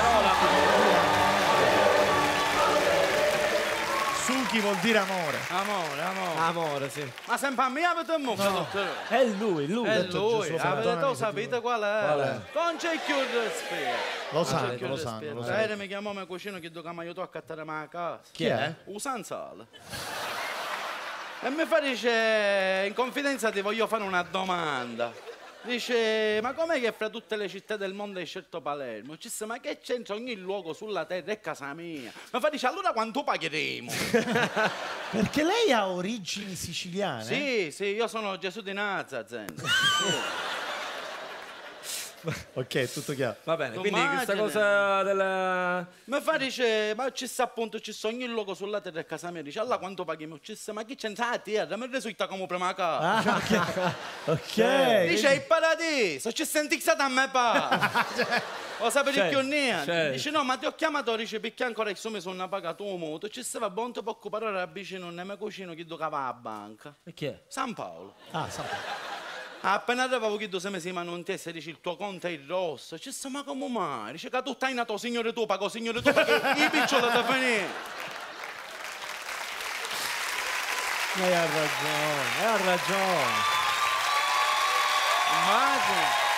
Suki vuol dire amore. Amore, amore. Amore, sì. Ma sempre a me avete un No. È lui, lui. È detto lui, avete se sapete qual è? Qual è? Non c'è più rispetto. Lo Ah, sanno, lo sanno, lo Ieri sanno. mi chiamò mio cugino che mi aiutò a cattare la casa. Chi è? Usanzale. E mi fa dice, in confidenza ti voglio fare una domanda. Dice, ma com'è che fra tutte le città del mondo hai scelto Palermo? Ci dice, ma che c'entra ogni luogo sulla terra? È casa mia. Mi fa dice, allora quanto pagheremo? Perché lei ha origini siciliane? Sì, sì, io sono Gesù di Nazareth. Ok, tutto chiaro. Va bene, quindi Immagine. questa cosa della... Mi fa dice, ma ci sta appunto, ci sto ogni loco sulla terra a casa mia, dice, allora quanto paghiamo? Ci sta, ma chi c'è a terra? Mi risulta come prima casa. Ah, ok. Dice, il paradiso, ci senti a me pa. Lo sapete Certo, più niente. certo. Dice, no, ma ti ho chiamato, dice, perché ancora che mi sono pagato un moto, ci stava buon poco parlare a vicino, non mi cucino chi giocava a banca. E chi è? San Paolo. Ah, San Paolo. Appena arrivavo che se mi si mano in testa dice il tuo conto è il rosso. Ci sta ma come mai? Dice che tu stai nato signore tu, pago signore tu perché i piccoli da finire. Ma hai ragione, hai ragione. Immagini.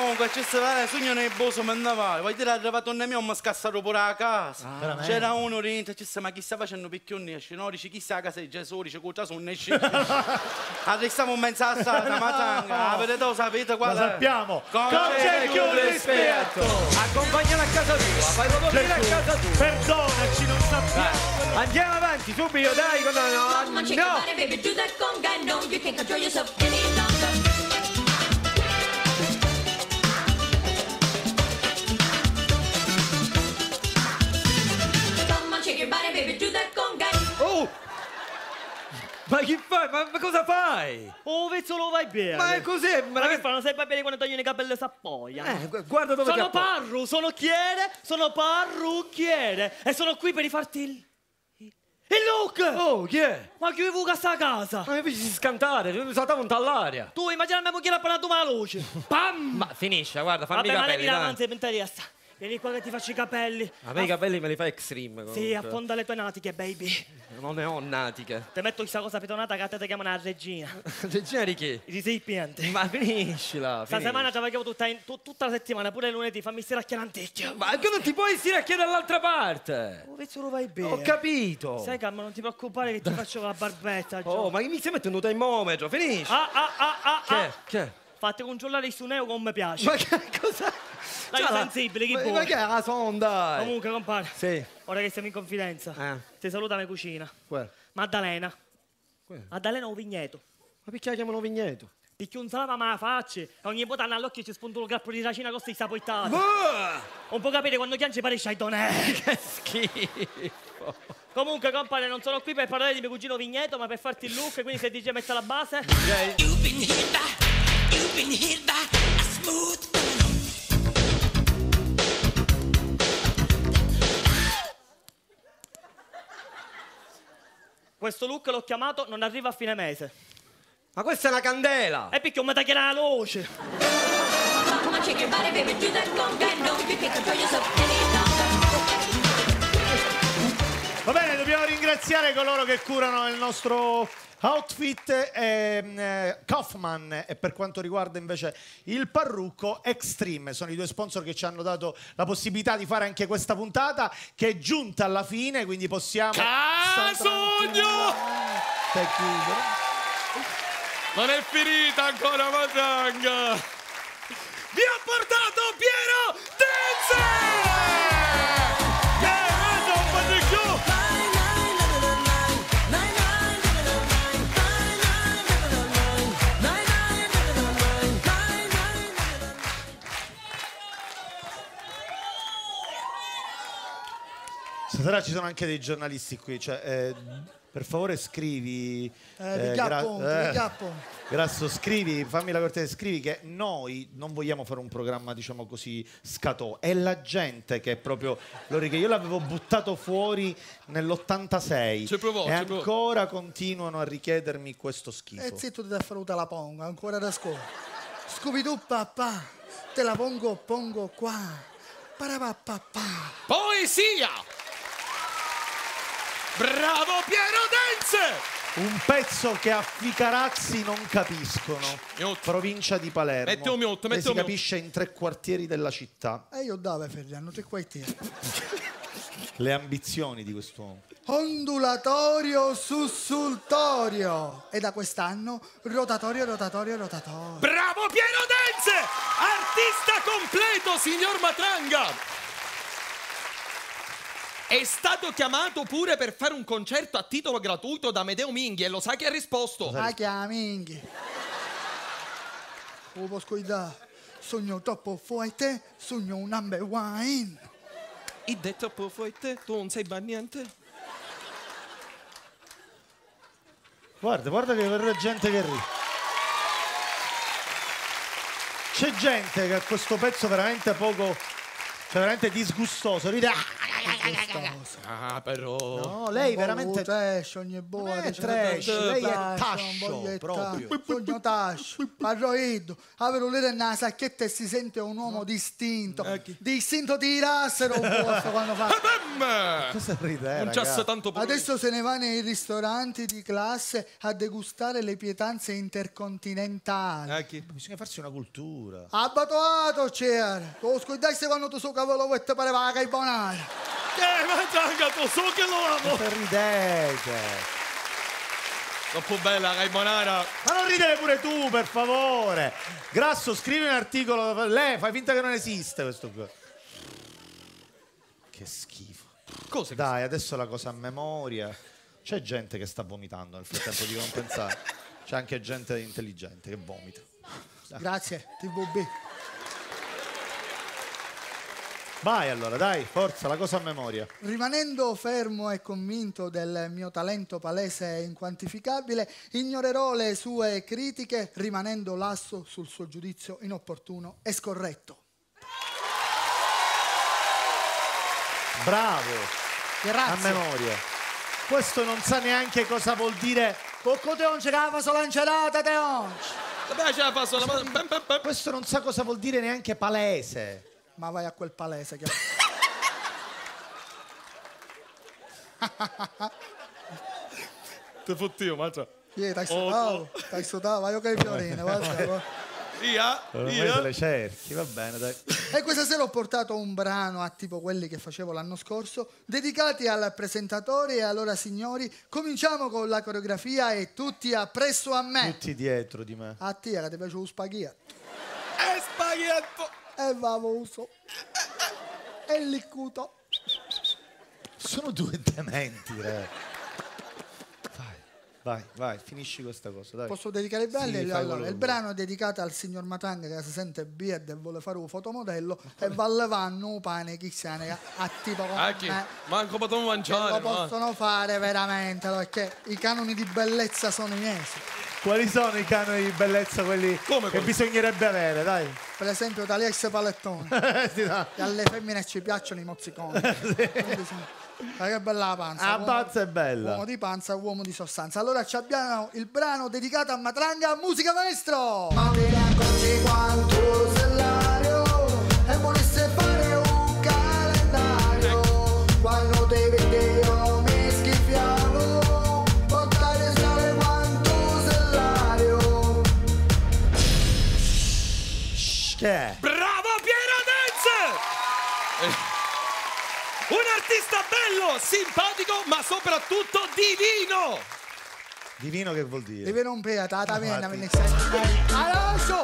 Comunque ci stava il sogno nel boso mi andava. Vuoi dire arrivato un mio mi scassato pure a casa. veramente? C'era uno oriente, ci sta ma chi sta facendo picchioni esce? No, dice chi sta a casa di Gesù, dice che già sono esce. Arriviamo in mezzo alla strada, ma tanga, avete lo sapete qual è? sappiamo. Concedi Concedi un rispetto. Accompagnala a casa tua, fai proprio a casa tua. Perdonaci, non sappiamo. Andiamo avanti, subito, dai, no. conga. No, Ma chi fai? Ma, ma cosa fai? Oh, vezzo lo vai bene. Ma è così, Ma che fanno sempre bene quando tagliano i capelli e s'appogliano? Eh, gu- guarda dove Sono parru, sono chiere, sono parrucchiere e sono qui per rifarti il... il look! Oh, chi è? Ma chi vuoi sta casa? Ma mi fai scantare, mi saltavo all'aria. Tu immagina che ha appena la luce. Pam! Ma finisce, guarda, fammi Vabbè, i ma capelli, levi davanti per interessa. Vieni qua che ti faccio i capelli. A me i capelli me li fai extreme. Sì, comunque. affonda le tue natiche, baby. Non ne ho natiche. Ti metto questa cosa petonata che a te ti chiamano la regina. Regina di chi? I recipienti. Ma finiscila, Sta finisci. settimana ci avevo tutta, in- tu- tutta la settimana, pure lunedì, fammi stiracchiare l'anticchio. Ma che non ti puoi stiracchiare dall'altra parte? Oh, vezzo lo vai bene. Ho capito. Sai che non ti preoccupare che ti faccio la barbetta. Gio. Oh, ma mi stai mettendo termometro? Finisci. Ah, ah, ah, ah, Che? ah. Che? Fate controllare su Neo come piace. Ma che cosa? Cioè, la- sensibile, chi ma-? Ma che è la sonda? Comunque, compare. Sì. Ora che siamo in confidenza, Eh. ti saluta la cucina. Quella. Maddalena. Quella. Maddalena o vigneto. Ma perché la chiamano vigneto? Perché un salama ma la faccia. E ogni volta all'occhio ci spunta un grappo di racina con questi sapoittati. Un po' capire quando chianci pare ai tonelli. Che schifo. Comunque, compare, non sono qui per parlare di mio cugino Vigneto, ma per farti il look, quindi se dice metta la base. You've Questo look l'ho chiamato non arriva a fine mese. Ma questa è una candela! E perché non mi taglierà la luce? Ringraziare coloro che curano il nostro outfit, ehm, eh, Kaufman e per quanto riguarda invece il parrucco Extreme. Sono i due sponsor che ci hanno dato la possibilità di fare anche questa puntata che è giunta alla fine, quindi possiamo... Casogno! Non è finita ancora Matanga! Vi ho portato Piero Tenze! Stasera ci sono anche dei giornalisti qui, cioè, eh, per favore scrivi... Eh, di chiappo, gra- chiappo. Grasso, scrivi, fammi la cortesia, scrivi che noi non vogliamo fare un programma, diciamo così, scatò. È la gente che è proprio... Lori, che io l'avevo buttato fuori nell'86 Ci provò, e ci provò. ancora continuano a richiedermi questo schifo. E zitto ti faluta la pongo, ancora da scuola. Scooby-Doo papà, te la pongo, pongo qua. Parapapapà. Poesia! Bravo Piero Denze! Un pezzo che a Ficarazzi non capiscono. Provincia di Palermo. Metti un mute, e metti si un mute. capisce in tre quartieri della città. E io dove Ferriano, tre quartieri. Le ambizioni di quest'uomo. Ondulatorio sussultorio. E da quest'anno rotatorio, rotatorio, rotatorio. Bravo Piero Denze! Artista completo, signor Matranga! È stato chiamato pure per fare un concerto a titolo gratuito da Medeo Minghi e lo sa che ha risposto? Ah, chiaminghi. Oh, posso guidare? Sogno troppo forte, sogno un number one. I detto troppo forte, tu non sai ba niente. Guarda, guarda che verrà gente che ride. C'è gente che a questo pezzo veramente poco, cioè veramente disgustoso, ride. Ah, però. No, lei veramente trash ogni boa. Non è trash, lei è tascio, proprio. Sogno tascio. Parlo io. Avevo lì nella sacchetta e si sente un uomo distinto. Distinto di rassero un po' quando fa. Cosa ride, eh, Non c'è tanto Adesso se ne va nei ristoranti di classe a degustare le pietanze intercontinentali. Bisogna farsi una cultura. Abbattuato c'era. Tu scordassi quando tu so cavolo vuoi te pareva la carbonara. Eh, ma già, tu so che lo amo. Ridete? Troppo bella, carbonara. Ma non ridere pure tu, per favore. Grasso, scrivi un articolo. Lei, fai finta che non esiste questo qua. Che schifo. Cosa? Dai, adesso la cosa a memoria. C'è gente che sta vomitando nel frattempo di compensare. C'è anche gente intelligente che vomita. Grazie, TVB. Vai allora, dai, forza, la cosa a memoria. Rimanendo fermo e convinto del mio talento palese e inquantificabile, ignorerò le sue critiche rimanendo lasso sul suo giudizio inopportuno e scorretto. Bravo. Grazie. A memoria. Questo non sa neanche cosa vuol dire. Cocco te non ce la fa solo te oggi. Vabbè, ce la fa solo. Questo non sa cosa vuol dire neanche palese. Ma vai a quel palese che... Te fottio, mangia. Sì, dai Oh, sodato, dai sodato, vai ok Fiorina, guarda. Ia, ia. le cerchi, va bene, dai. E questa sera ho portato un brano a tipo quelli che facevo l'anno scorso, dedicati al presentatore e allora signori, cominciamo con la coreografia e tutti appresso a me. Tutti dietro di me. A te che ti piace lo spaghetto. E spaghetto. E va uso. E liccuto. Sono due dementi, re. Vai, vai, finisci questa cosa, dai. Posso dedicare il brano? Sì, allora, il brano è dedicato al signor Matanga che si sente beard e vuole fare un fotomodello e va levando un pane chissane a tipo come Ah, chi? me. Manco Che mangiare. lo ma- possono fare veramente perché i canoni di bellezza sono i miei. Quali sono i canoni di bellezza quelli che quelli? bisognerebbe avere, dai? Per esempio tali ex palettoni. Sì, no. che alle femmine ci piacciono i mozziconi. Sì. Ma che bella la panza. Uomo- panza è bella. Uomo di panza, uomo di sostanza. Allora ci abbiamo il brano dedicato a Matranga, musica maestro! Ma mi racconti quanto salario e volesse fare un calendario. Quando te vedevo mi schifiavo, portare sale quanto salario. Che è? Bravo Piero Dance! Eh, Un artista bello, simpatico, ma soprattutto divino! Divino che vuol dire? Non beata, vieni, Infatti. vieni, Alonso!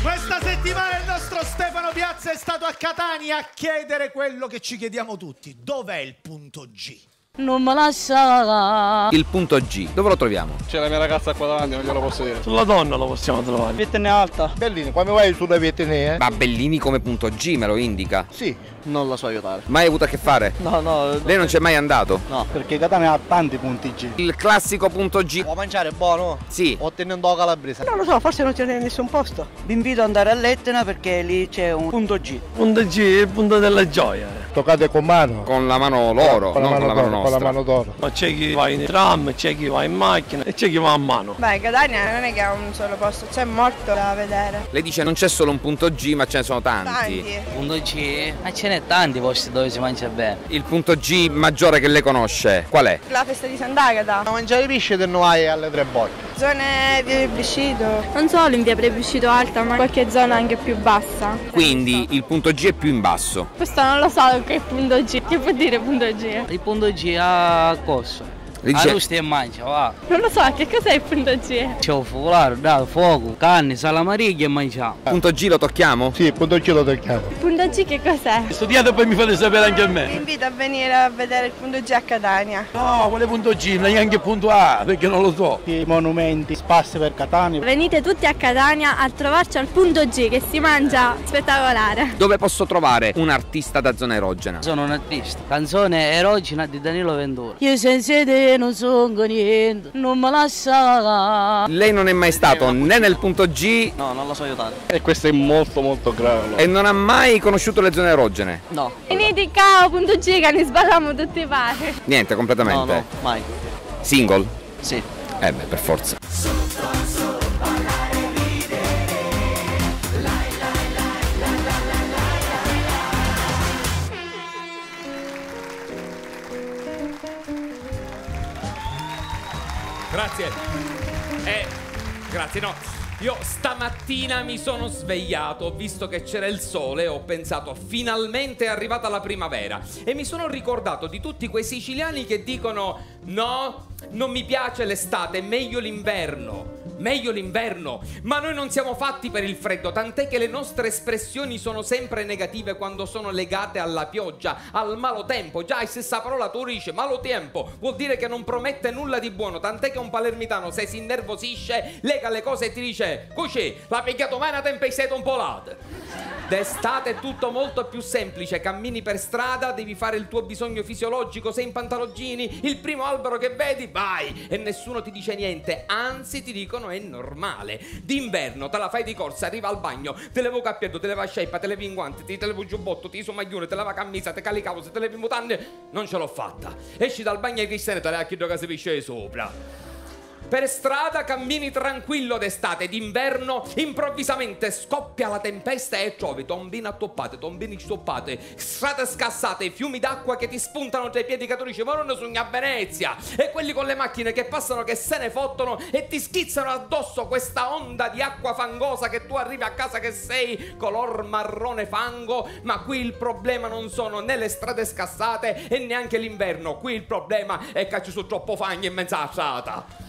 Questa settimana il nostro Stefano Piazza è stato a Catania a chiedere quello che ci chiediamo tutti. Dov'è il punto G? Non me lasciare. Il punto G, dove lo troviamo? C'è la mia ragazza qua davanti, non glielo posso dire. Sulla donna lo possiamo trovare. Vietene alta. Bellini, come vai sulla Vietene? Ma Bellini come punto G me lo indica? Sì, non la so aiutare. Mai avuto a che fare? No, no. Lei non c'è mai andato? No, perché Catania ha tanti punti G. Il classico punto G. Può mangiare buono? Sì. Ottenendo la calabrese. Non lo so, forse non c'è nessun posto. Vi invito ad andare all'Etna perché lì c'è un punto G. Punto G, il punto della gioia. Toccate con mano. Con la mano loro, Con la non mano con la mano d'oro, con la mano d'oro. Ma c'è chi va in tram, c'è chi va in macchina e c'è chi va a mano. Beh, Catania non è che ha un solo posto, c'è molto da vedere. Lei dice non c'è solo un punto G, ma ce ne sono tanti. Tanti. Punto G? Ma ce n'è tanti posti dove si mangia bene. Il punto G maggiore che lei conosce, qual è? La festa di Sant'Agata. A mangiare pesce del Noai alle tre botte. Zone via Biscito. Non solo in via Plebiscito alta, ma qualche zona anche più bassa. Quindi il punto G è più in basso. Questo non lo so che è punto G. Che vuol dire punto G? Il punto G a Corso. Arrosti e mangia, va. Non lo so, che cos'è il punto G? C'è un focolare, dai, fuoco, carne, salamariglia e mangiamo. Punto G lo tocchiamo? Sì, punto G lo tocchiamo. Il punto G che cos'è? Studiate e poi mi fate sapere anche a Vi me. invito a venire a vedere il punto G a Catania. No, quale punto G? Neanche punto A, perché non lo so. I monumenti, spazi per Catania. Venite tutti a Catania a trovarci al punto G che si mangia spettacolare. Dove posso trovare un artista da zona erogena? Sono un artista. Canzone erogena di Danilo Ventura. Io senza non sono niente, non mi lascia. Lei non è mai stato né nel punto G No, non lo so aiutare. E questo è molto molto grave. e non ha mai conosciuto le zone erogene? No. Venite qua al punto G che ne sballiamo tutti pari. Niente, completamente. No, no, mai. Single? Sì. Eh beh, per forza. Grazie. Eh, grazie, no. Io stamattina mi sono svegliato, ho visto che c'era il sole e ho pensato finalmente è arrivata la primavera e mi sono ricordato di tutti quei siciliani che dicono no, non mi piace l'estate, meglio l'inverno. Meglio l'inverno, ma noi non siamo fatti per il freddo, tant'è che le nostre espressioni sono sempre negative quando sono legate alla pioggia, al malo tempo. Già, la stessa parola tu dici, malo tempo, vuol dire che non promette nulla di buono, tant'è che un palermitano se si innervosisce, lega le cose e ti dice, così, l'ha picchiato mai una tempesta un po' late. D'estate è tutto molto più semplice, cammini per strada, devi fare il tuo bisogno fisiologico, sei in pantaloncini, il primo albero che vedi, vai! E nessuno ti dice niente, anzi ti dicono è normale. D'inverno te la fai di corsa, arriva al bagno, te levo cappietto, te leva sciarpa, te levi in guanti, ti levo giubbotto, ti iso maglione, te leva camisa, te cali cavolo, te levi mutande, non ce l'ho fatta. Esci dal bagno ai cristiani, te la chiedo che si pisce sopra. Per strada cammini tranquillo d'estate, d'inverno improvvisamente scoppia la tempesta e trovi tombine attoppate, tombini stoppate, strade scassate, fiumi d'acqua che ti spuntano tra i piedi che tu dici ma non sogni a Venezia! E quelli con le macchine che passano che se ne fottono e ti schizzano addosso questa onda di acqua fangosa che tu arrivi a casa che sei color marrone fango, ma qui il problema non sono né le strade scassate e neanche l'inverno, qui il problema è che ci sono troppo fanghi in mezzo alla strada.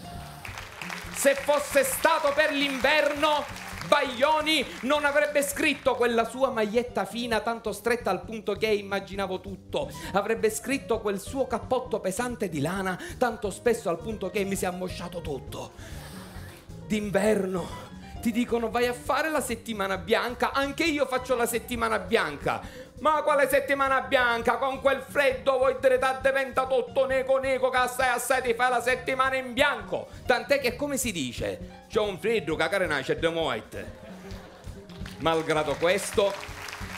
Se fosse stato per l'inverno, Baglioni non avrebbe scritto quella sua maglietta fina tanto stretta al punto che immaginavo tutto. Avrebbe scritto quel suo cappotto pesante di lana tanto spesso al punto che mi si è ammosciato tutto. D'inverno ti dicono vai a fare la settimana bianca, anche io faccio la settimana bianca. Ma quale settimana bianca? Con quel freddo vuoi dire da diventa tutto neco neco che assai assai ti fai la settimana in bianco. Tant'è che come si dice? C'è un freddo che nasce de moite. Malgrado questo,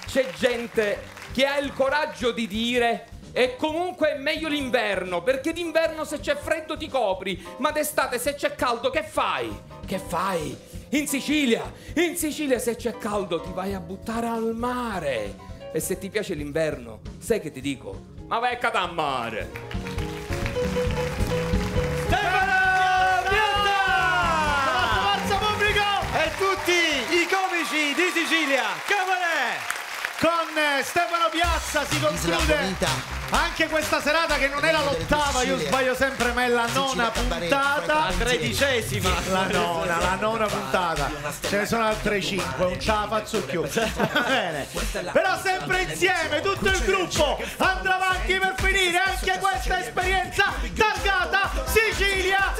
c'è gente che ha il coraggio di dire e comunque è meglio l'inverno, perché d'inverno se c'è freddo ti copri, ma d'estate se c'è caldo che fai? Che fai? In Sicilia, in Sicilia se c'è caldo ti vai a buttare al mare. E se ti piace l'inverno, sai che ti dico? Ma vai a cata a mare. Forza pubblico! E tutti i comici di Sicilia! Cavalè! Con eh, Stefano Piazza si conclude anche questa serata che non è la l'ottava, io sbaglio sempre, ma è la nona puntata. La tredicesima. La nona, la nona puntata. Ce ne sono altre cinque, non ce la faccio più. Va bene. Però sempre insieme, tutto il gruppo andrà avanti per finire anche questa esperienza targata Sicilia.